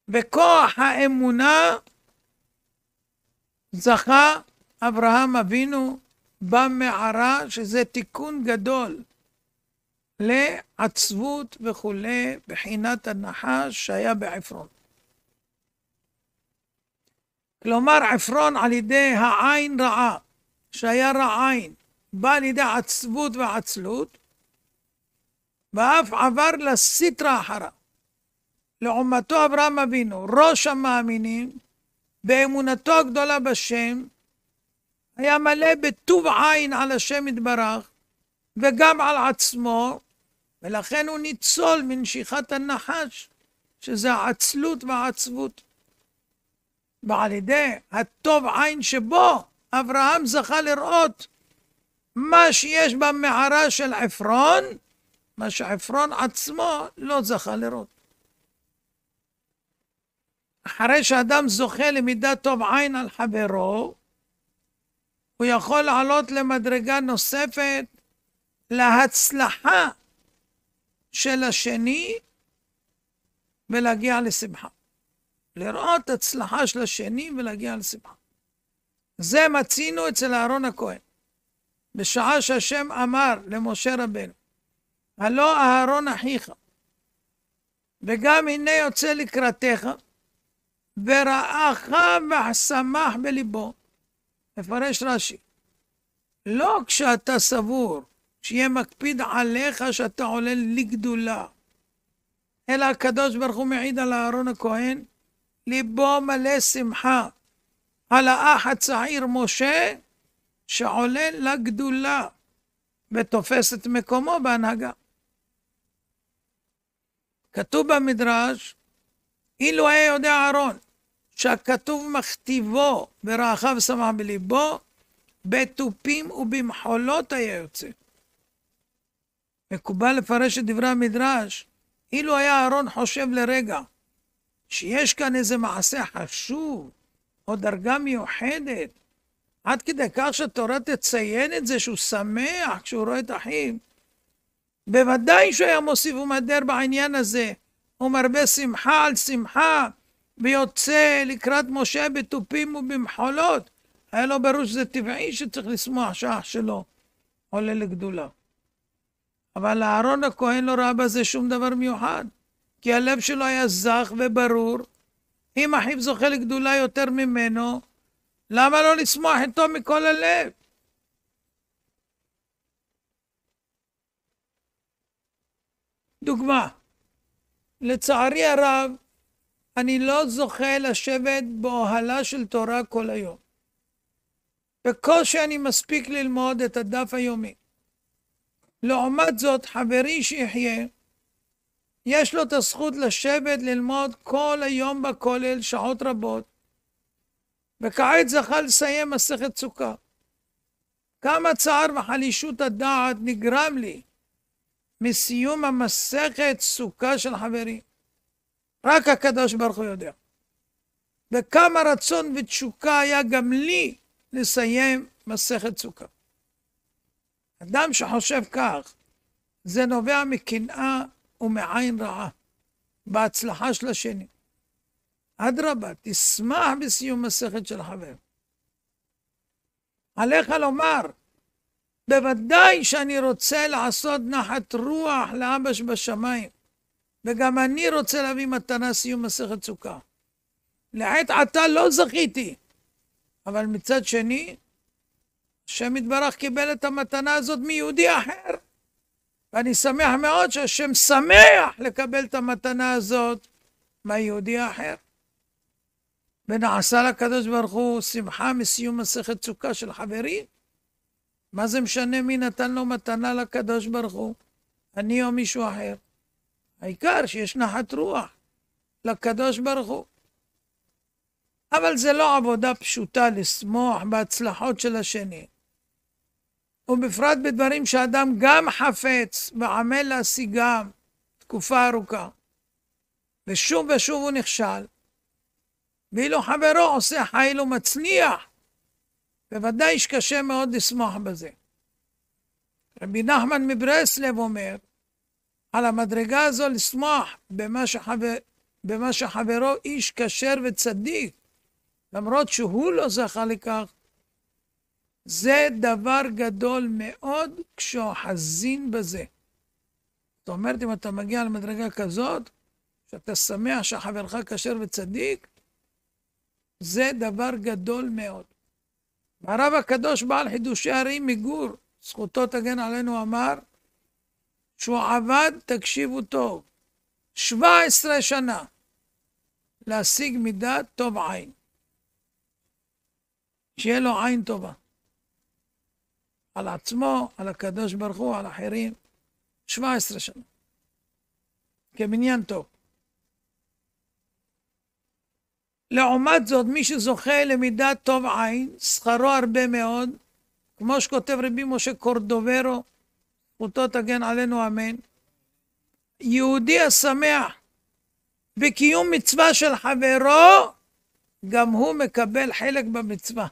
בכוח האמונה זכה אברהם אבינו במערה, שזה תיקון גדול לעצבות וכולי, בחינת הנחש שהיה בעפרון. כלומר, עפרון על ידי העין רעה, שהיה רע עין, בא על ידי עצבות ועצלות, ואף עבר לסטרה אחרה. לעומתו אברהם אבינו, ראש המאמינים, באמונתו הגדולה בשם, היה מלא בטוב עין על השם יתברך, וגם על עצמו, ולכן הוא ניצול מנשיכת הנחש, שזה העצלות והעצבות. ועל ידי הטוב עין שבו אברהם זכה לראות מה שיש במערה של עפרון, מה שעפרון עצמו לא זכה לראות. אחרי שאדם זוכה למידת טוב עין על חברו, הוא יכול לעלות למדרגה נוספת להצלחה של השני ולהגיע לשמחה. לראות הצלחה של השני ולהגיע לשמחה. זה מצינו אצל אהרון הכהן. בשעה שהשם אמר למשה רבנו, הלא אהרון אחיך, וגם הנה יוצא לקראתך, ורעך ושמח בליבו. מפרש רש"י, לא כשאתה סבור שיהיה מקפיד עליך שאתה עולה לגדולה, אלא הקדוש ברוך הוא מעיד על אהרון הכהן, ליבו מלא שמחה על האח הצעיר משה, שעולה לגדולה ותופס את מקומו בהנהגה. כתוב במדרש, אילו היה יודע אהרון שהכתוב מכתיבו ורעכיו שמח בליבו, בתופים ובמחולות היה יוצא. מקובל לפרש את דברי המדרש, אילו היה אהרון חושב לרגע שיש כאן איזה מעשה חשוב, או דרגה מיוחדת, עד כדי כך שהתורה תציין את זה שהוא שמח כשהוא רואה את אחיו, בוודאי שהוא היה מוסיף ומדר בעניין הזה, ומרבה שמחה על שמחה, ויוצא לקראת משה בתופים ובמחולות. היה לו ברור שזה טבעי שצריך לשמוח שאח שלו עולה לגדולה. אבל אהרון הכהן לא ראה בזה שום דבר מיוחד, כי הלב שלו היה זך וברור. אם אחיו זוכה לגדולה יותר ממנו, למה לא לשמוח איתו מכל הלב? דוגמה, לצערי הרב, אני לא זוכה לשבת באוהלה של תורה כל היום. בקושי אני מספיק ללמוד את הדף היומי. לעומת זאת, חברי שיחיה, יש לו את הזכות לשבת ללמוד כל היום בכולל שעות רבות, וכעת זכה לסיים מסכת סוכה. כמה צער וחלישות הדעת נגרם לי מסיום המסכת סוכה של חברי. רק הקדוש ברוך הוא יודע. וכמה רצון ותשוקה היה גם לי לסיים מסכת סוכה. אדם שחושב כך, זה נובע מקנאה ומעין רעה, בהצלחה של השני. אדרבה, תשמח בסיום מסכת של חבר. עליך לומר, בוודאי שאני רוצה לעשות נחת רוח לאבא שבשמיים. וגם אני רוצה להביא מתנה סיום מסכת סוכה. לעת עתה לא זכיתי, אבל מצד שני, השם יתברך קיבל את המתנה הזאת מיהודי אחר, ואני שמח מאוד שהשם שמח לקבל את המתנה הזאת מהיהודי האחר. ונעשה לקדוש ברוך הוא שמחה מסיום מסכת סוכה של חברים. מה זה משנה מי נתן לו מתנה לקדוש ברוך הוא? אני או מישהו אחר. העיקר שיש נחת רוח לקדוש ברוך הוא. אבל זה לא עבודה פשוטה לשמוח בהצלחות של השני. ובפרט בדברים שאדם גם חפץ ועמל להשיגם תקופה ארוכה. ושוב ושוב הוא נכשל. ואילו חברו עושה חיל ומצליח, בוודאי שקשה מאוד לשמוח בזה. רבי נחמן מברסלב אומר, על המדרגה הזו לשמוח במה, שחבר, במה שחברו איש כשר וצדיק, למרות שהוא לא זכה לכך, זה דבר גדול מאוד כשהוא חזין בזה. זאת אומרת, אם אתה מגיע למדרגה כזאת, שאתה שמח שחברך כשר וצדיק, זה דבר גדול מאוד. והרב הקדוש בעל חידושי הרים מגור, זכותו תגן עלינו, אמר שהוא עבד, תקשיבו טוב, 17 שנה להשיג מידת טוב עין. שיהיה לו עין טובה. על עצמו, על הקדוש ברוך הוא, על אחרים. 17 שנה. כמניין טוב. לעומת זאת, מי שזוכה למידת טוב עין, שכרו הרבה מאוד, כמו שכותב רבי משה קורדוברו, זכותו תגן עלינו אמן. יהודי השמח בקיום מצווה של חברו, גם הוא מקבל חלק במצווה.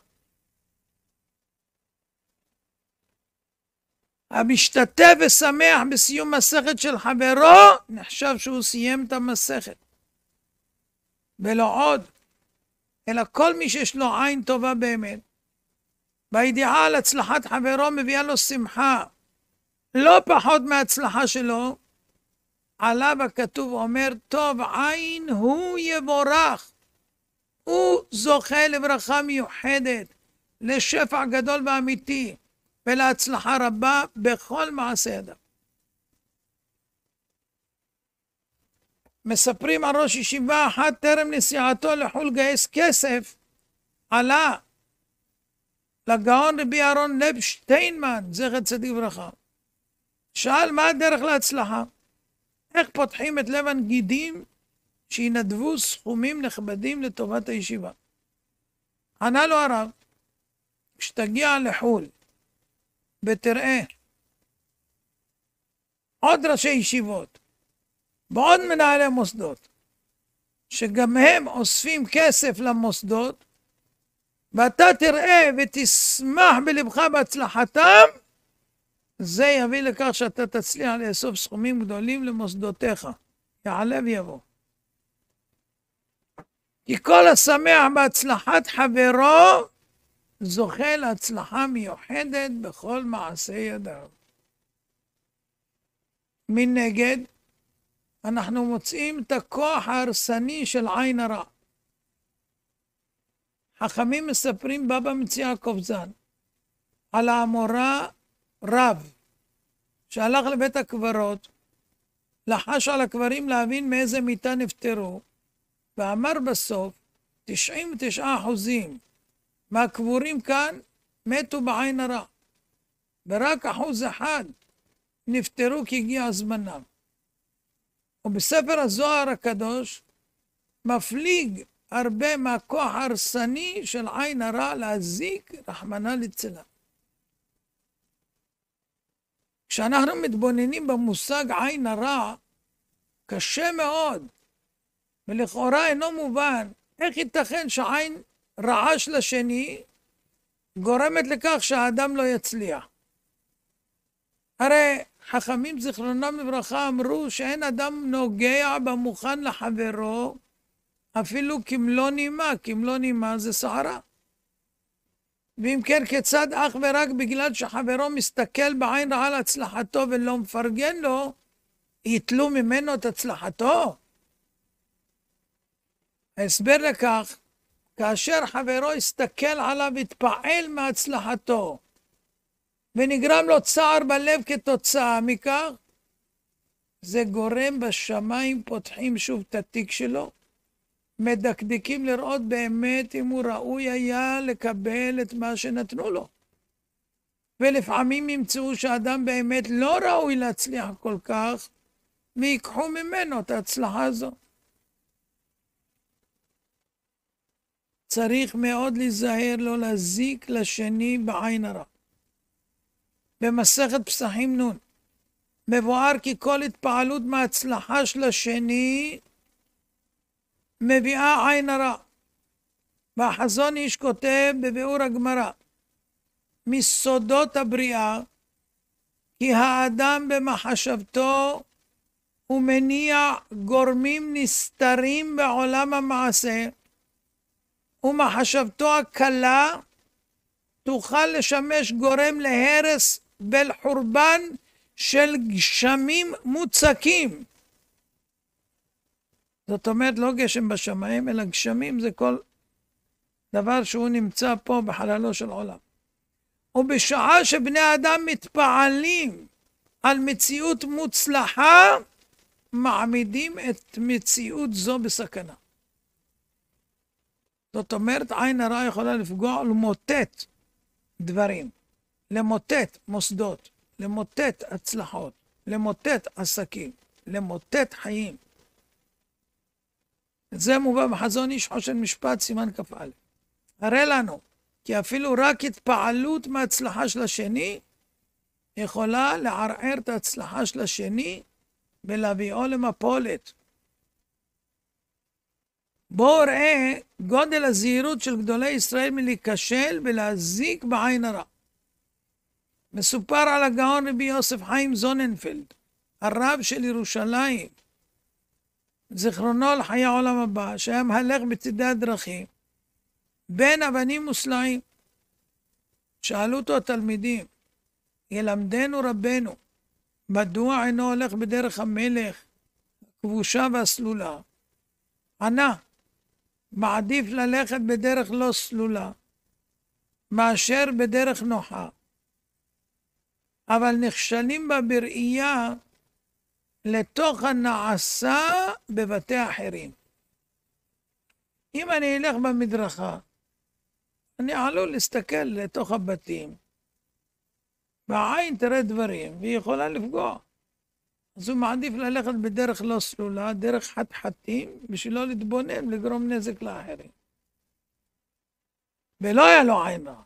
המשתתף ושמח בסיום מסכת של חברו, נחשב שהוא סיים את המסכת. ולא עוד, אלא כל מי שיש לו עין טובה באמת, והידיעה על הצלחת חברו מביאה לו שמחה, לא פחות מההצלחה שלו, עליו הכתוב אומר, טוב עין הוא יבורך. הוא זוכה לברכה מיוחדת, לשפע גדול ואמיתי. ולהצלחה רבה בכל מעשה ידיו. מספרים על ראש ישיבה אחת טרם נסיעתו לחו"ל לגייס כסף, עלה לגאון רבי אהרון לב שטיינמן, זכר צדיק וברכה. שאל מה הדרך להצלחה? איך פותחים את לב הנגידים שינדבו סכומים נכבדים לטובת הישיבה? ענה לו הרב, כשתגיע לחו"ל ותראה עוד ראשי ישיבות ועוד מנהלי מוסדות, שגם הם אוספים כסף למוסדות, ואתה תראה ותשמח בלבך בהצלחתם, זה יביא לכך שאתה תצליח לאסוף סכומים גדולים למוסדותיך. יעלה ויבוא. כי כל השמח בהצלחת חברו, זוכה להצלחה מיוחדת בכל מעשה ידיו. מנגד, אנחנו מוצאים את הכוח ההרסני של עין הרע. חכמים מספרים בבא מציע קובזן על האמורה רב שהלך לבית הקברות, לחש על הקברים להבין מאיזה מיטה נפטרו, ואמר בסוף, 99 אחוזים מהקבורים כאן מתו בעין הרע, ורק אחוז אחד נפטרו כי הגיע זמנם. ובספר הזוהר הקדוש מפליג הרבה מהכוח ההרסני של עין הרע להזיק, רחמנא ליצלן. כשאנחנו מתבוננים במושג עין הרע, קשה מאוד, ולכאורה אינו מובן איך ייתכן שעין רעש לשני גורמת לכך שהאדם לא יצליח. הרי חכמים זיכרונם לברכה אמרו שאין אדם נוגע במוכן לחברו אפילו כמלוא נימה, כמלוא נימה זה סערה. ואם כן, כיצד אך ורק בגלל שחברו מסתכל בעין רעה להצלחתו ולא מפרגן לו, יתלו ממנו את הצלחתו? ההסבר לכך כאשר חברו הסתכל עליו והתפעל מהצלחתו, ונגרם לו צער בלב כתוצאה מכך, זה גורם בשמיים, פותחים שוב את התיק שלו, מדקדקים לראות באמת אם הוא ראוי היה לקבל את מה שנתנו לו. ולפעמים ימצאו שאדם באמת לא ראוי להצליח כל כך, ויקחו ממנו את ההצלחה הזו. צריך מאוד להיזהר לא להזיק לשני בעין הרע. במסכת פסחים נ' מבואר כי כל התפעלות מההצלחה של השני מביאה עין הרע. והחזון איש כותב בביאור הגמרא, מסודות הבריאה, כי האדם במחשבתו הוא מניע גורמים נסתרים בעולם המעשה, ומחשבתו הקלה תוכל לשמש גורם להרס ולחורבן של גשמים מוצקים. זאת אומרת, לא גשם בשמיים, אלא גשמים זה כל דבר שהוא נמצא פה בחללו של עולם. ובשעה שבני אדם מתפעלים על מציאות מוצלחה, מעמידים את מציאות זו בסכנה. זאת אומרת, עין הרע יכולה לפגוע ולמוטט דברים, למוטט מוסדות, למוטט הצלחות, למוטט עסקים, למוטט חיים. זה מובא בחזון איש חושן משפט, סימן כ"א. הרי לנו כי אפילו רק התפעלות מההצלחה של השני יכולה לערער את ההצלחה של השני ולהביאו למפולת. בואו ראה גודל הזהירות של גדולי ישראל מלהיכשל ולהזיק בעין הרע. מסופר על הגאון רבי יוסף חיים זוננפלד, הרב של ירושלים, זיכרונו לחיי העולם הבא, שהיה מהלך בצדי הדרכים, בין אבנים וסלעים. שאלו אותו התלמידים, ילמדנו רבנו, מדוע אינו הולך בדרך המלך, הכבושה והסלולה? ענה, מעדיף ללכת בדרך לא סלולה, מאשר בדרך נוחה. אבל נכשלים בה בראייה לתוך הנעשה בבתי אחרים. אם אני אלך במדרכה, אני עלול להסתכל לתוך הבתים, והעין תראה דברים, והיא יכולה לפגוע. אז הוא מעדיף ללכת בדרך לא סלולה, דרך חתחתים, בשביל לא להתבונן, לגרום נזק לאחרים. ולא היה לו עין רע.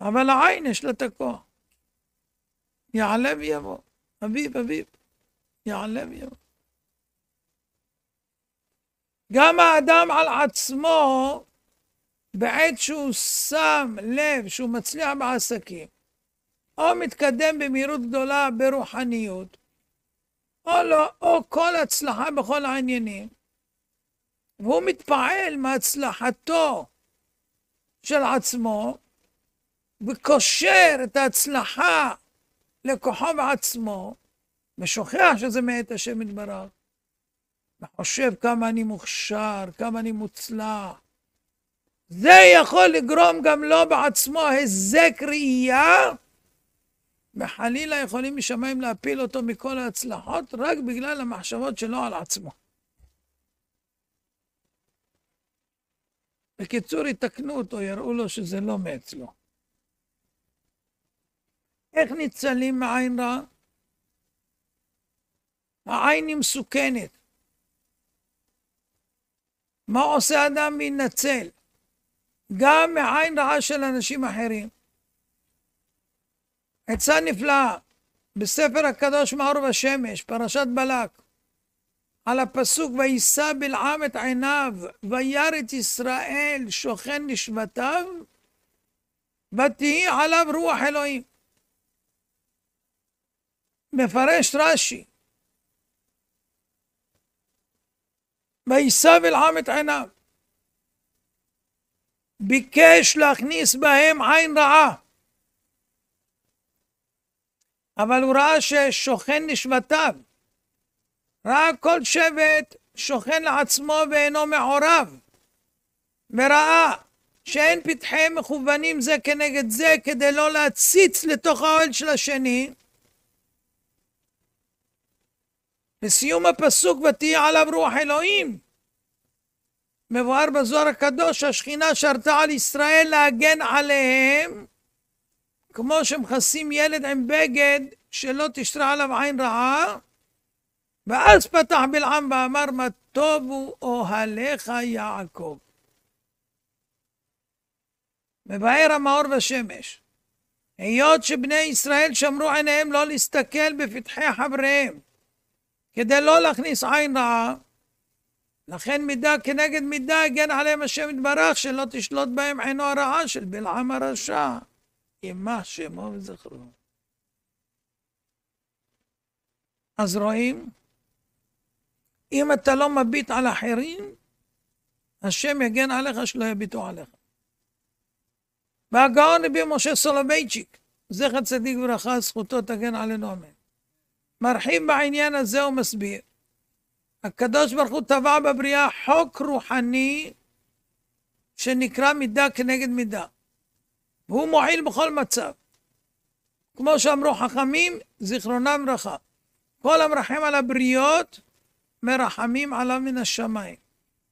אבל העין יש לה את הכוח. יעלה ויבוא. אביב, אביב. יעלה ויבוא. גם האדם על עצמו, בעת שהוא שם לב שהוא מצליח בעסקים, או מתקדם במהירות גדולה ברוחניות, או, לא, או כל הצלחה בכל העניינים, והוא מתפעל מהצלחתו של עצמו, וקושר את ההצלחה לכוחו בעצמו, ושוכח שזה מאת השם יתברך, וחושב כמה אני מוכשר, כמה אני מוצלח. זה יכול לגרום גם לו בעצמו היזק ראייה, וחלילה יכולים משמיים להפיל אותו מכל ההצלחות רק בגלל המחשבות שלו על עצמו. בקיצור, יתקנו אותו, יראו לו שזה לא מאצלו. איך ניצלים מעין רע? העין היא מסוכנת. מה עושה אדם להינצל? גם מעין רעה של אנשים אחרים. עצה נפלאה בספר הקדוש מאור ושמש, פרשת בלק, על הפסוק ויישא בלעם את עיניו וירא את ישראל שוכן לשבטיו ותהי עליו רוח אלוהים. מפרש רש"י ויישא בלעם את עיניו ביקש להכניס בהם עין רעה אבל הוא ראה ששוכן נשבתיו. ראה כל שבט שוכן לעצמו ואינו מעורב. וראה שאין פתחי מכוונים זה כנגד זה כדי לא להציץ לתוך האוהל של השני. בסיום הפסוק ותהיה עליו רוח אלוהים. מבואר בזוהר הקדוש שהשכינה שרתה על ישראל להגן עליהם, כמו שמכסים ילד עם בגד שלא תשרה עליו עין רעה, ואז פתח בלעם ואמר מה טובו אוהליך יעקב. מבאר המאור והשמש, היות שבני ישראל שמרו עיניהם לא להסתכל בפתחי חבריהם, כדי לא להכניס עין רעה, לכן מידה כנגד מידה הגן עליהם השם יתברך, שלא תשלוט בהם עינו הרעה של בלעם הרשע, יימח שמו וזכרו. אז רואים, אם אתה לא מביט על אחרים, השם יגן עליך שלא יביטו עליך. והגאון רבי משה סולובייצ'יק, זכר צדיק וברכה, זכותו תגן עלינו אמן. מרחיב בעניין הזה ומסביר. הקדוש ברוך הוא טבע בבריאה חוק רוחני שנקרא מידה כנגד מידה. והוא מועיל בכל מצב. כמו שאמרו חכמים, זיכרונם ברכה. כל המרחם על הבריות, מרחמים עליו מן השמיים.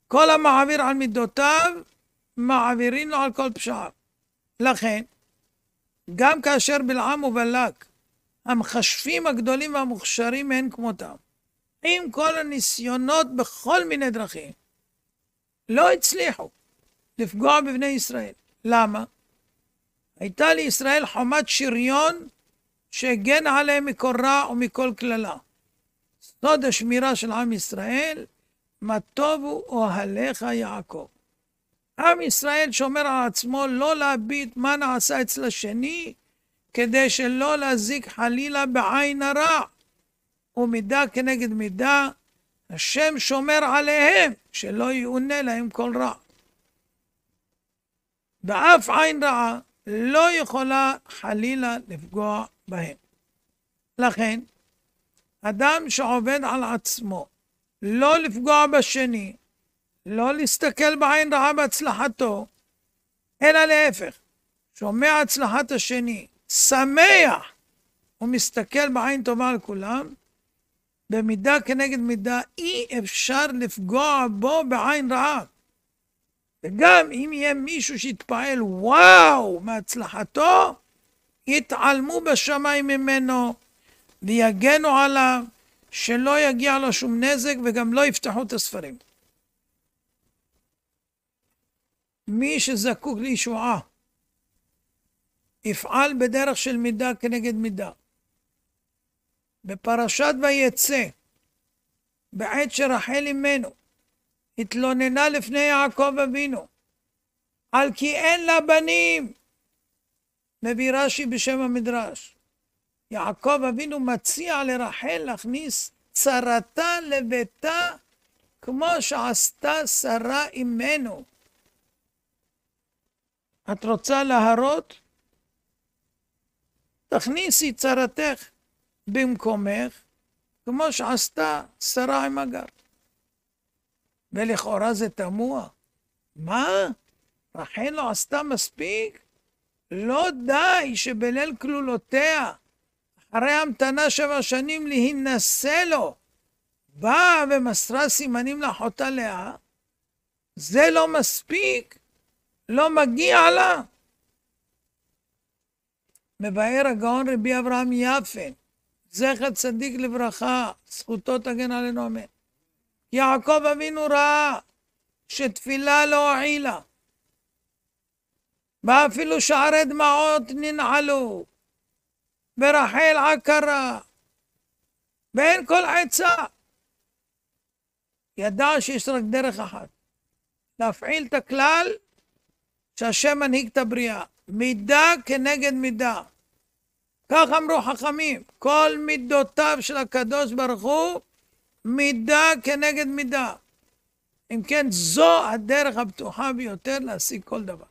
כל המעביר על מידותיו, מעבירים לו על כל פשעיו. לכן, גם כאשר בלעם ובלק, המכשפים הגדולים והמוכשרים מאין כמותם, עם כל הניסיונות בכל מיני דרכים, לא הצליחו לפגוע בבני ישראל. למה? הייתה לישראל חומת שריון שהגן עליהם מכל רע ומכל קללה. סוד השמירה של עם ישראל, מה טובו אוהליך יעקב. עם ישראל שומר על עצמו לא להביט מה נעשה אצל השני, כדי שלא להזיק חלילה בעין הרע. ומידה כנגד מידה, השם שומר עליהם, שלא יאונה להם כל רע. ואף עין רעה לא יכולה חלילה לפגוע בהם. לכן, אדם שעובד על עצמו, לא לפגוע בשני, לא להסתכל בעין רעה בהצלחתו, אלא להפך, שומע הצלחת השני, שמח ומסתכל בעין טובה על כולם, במידה כנגד מידה אי אפשר לפגוע בו בעין רעה. וגם אם יהיה מישהו שיתפעל וואו מהצלחתו, יתעלמו בשמיים ממנו ויגנו עליו שלא יגיע לו שום נזק וגם לא יפתחו את הספרים. מי שזקוק לישועה יפעל בדרך של מידה כנגד מידה. בפרשת ויצא, בעת שרחל אמנו התלוננה לפני יעקב אבינו על כי אין לה בנים, מביא רש"י בשם המדרש. יעקב אבינו מציע לרחל להכניס צרתה לביתה כמו שעשתה שרה אמנו. את רוצה להרות? תכניסי צרתך במקומך, כמו שעשתה שרה עם הגר. ולכאורה זה תמוה. מה? רחל לא עשתה מספיק? לא די שבליל כלולותיה, אחרי המתנה שבע שנים להינשא לו, באה ומסרה סימנים לאחותה לאה? זה לא מספיק? לא מגיע לה? מבאר הגאון רבי אברהם יפן, זכר צדיק לברכה, זכותו תגן עלינו אמן. יעקב אבינו ראה שתפילה לא הועילה, ואפילו שערי דמעות ננעלו, ורחל עקרה, ואין כל עצה. ידע שיש רק דרך אחת, להפעיל את הכלל שהשם מנהיג את הבריאה. מידה כנגד מידה. כך אמרו חכמים, כל מידותיו של הקדוש ברוך הוא, מידה כנגד מידה. אם כן, זו הדרך הבטוחה ביותר להשיג כל דבר.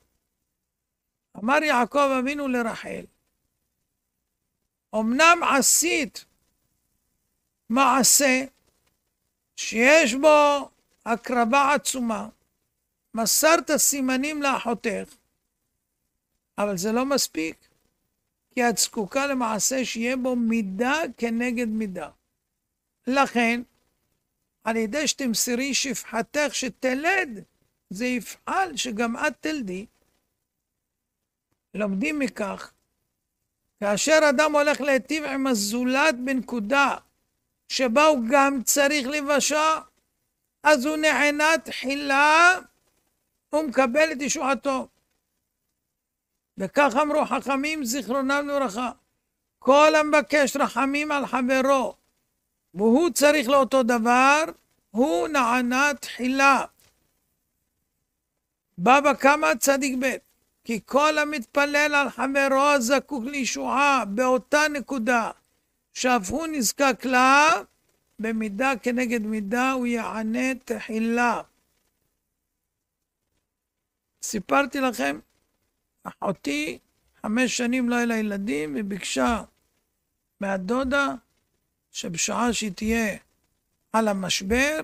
אמר יעקב אבינו לרחל, אמנם עשית מעשה שיש בו הקרבה עצומה, מסרת סימנים לאחותך, אבל זה לא מספיק, כי את זקוקה למעשה שיהיה בו מידה כנגד מידה. לכן, על ידי שתמסרי שפחתך שתלד, זה יפעל שגם את תלדי. לומדים מכך, כאשר אדם הולך להיטיב עם הזולת בנקודה שבה הוא גם צריך לבשה, אז הוא נענה תחילה, הוא מקבל את ישועתו. וכך אמרו חכמים זיכרונם לברכה, כל המבקש רחמים על חברו, והוא צריך לאותו דבר, הוא נענה תחילה. בבא קמא צדיק ב' כי כל המתפלל על חברו זקוק לישועה באותה נקודה שאף הוא נזקק לה, במידה כנגד מידה הוא יענה תחילה. סיפרתי לכם, אחותי חמש שנים לא היה לה ילדים, וביקשה מהדודה שבשעה שהיא תהיה על המשבר,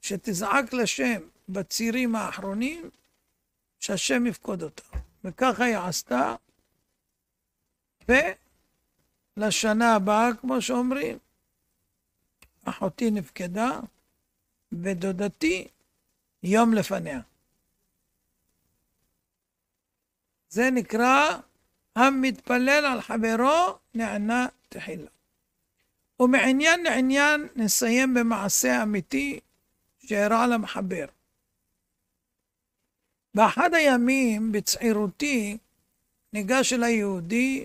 שתזעק לשם בצירים האחרונים, שהשם יפקוד אותה. וככה היא עשתה, ולשנה הבאה, כמו שאומרים, אחותי נפקדה, ודודתי יום לפניה. זה נקרא המתפלל על חברו נענה תחילה. ומעניין לעניין נסיים במעשה אמיתי שאירע למחבר. באחד הימים, בצעירותי, ניגש אל היהודי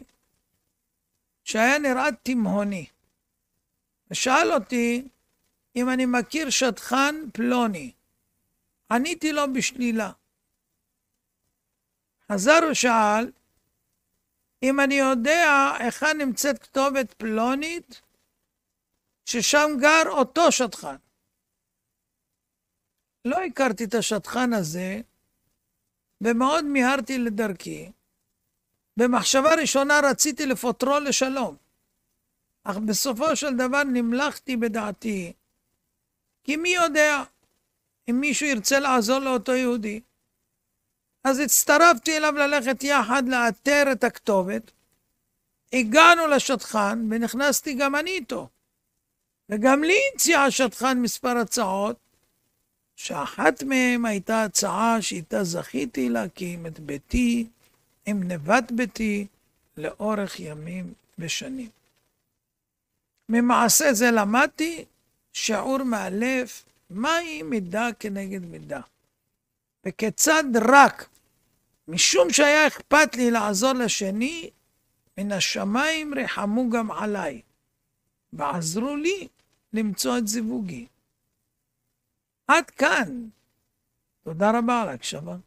שהיה נראה תימהוני, ושאל אותי אם אני מכיר שטחן פלוני. עניתי לו בשלילה. חזר ושאל אם אני יודע היכן נמצאת כתובת פלונית ששם גר אותו שטחן. לא הכרתי את השטחן הזה, ומאוד מיהרתי לדרכי. במחשבה ראשונה רציתי לפוטרו לשלום, אך בסופו של דבר נמלכתי בדעתי, כי מי יודע אם מישהו ירצה לעזור לאותו יהודי. אז הצטרפתי אליו ללכת יחד לאתר את הכתובת. הגענו לשטחן ונכנסתי גם אני איתו. וגם לי הציע השטחן מספר הצעות, שאחת מהן הייתה הצעה שאיתה זכיתי להקים את ביתי עם נבת ביתי לאורך ימים ושנים. ממעשה זה למדתי שיעור מאלף מהי מידה כנגד מידה, וכיצד רק משום שהיה אכפת לי לעזור לשני, מן השמיים ריחמו גם עליי, ועזרו לי למצוא את זיווגי. עד כאן. תודה רבה על ההקשבה.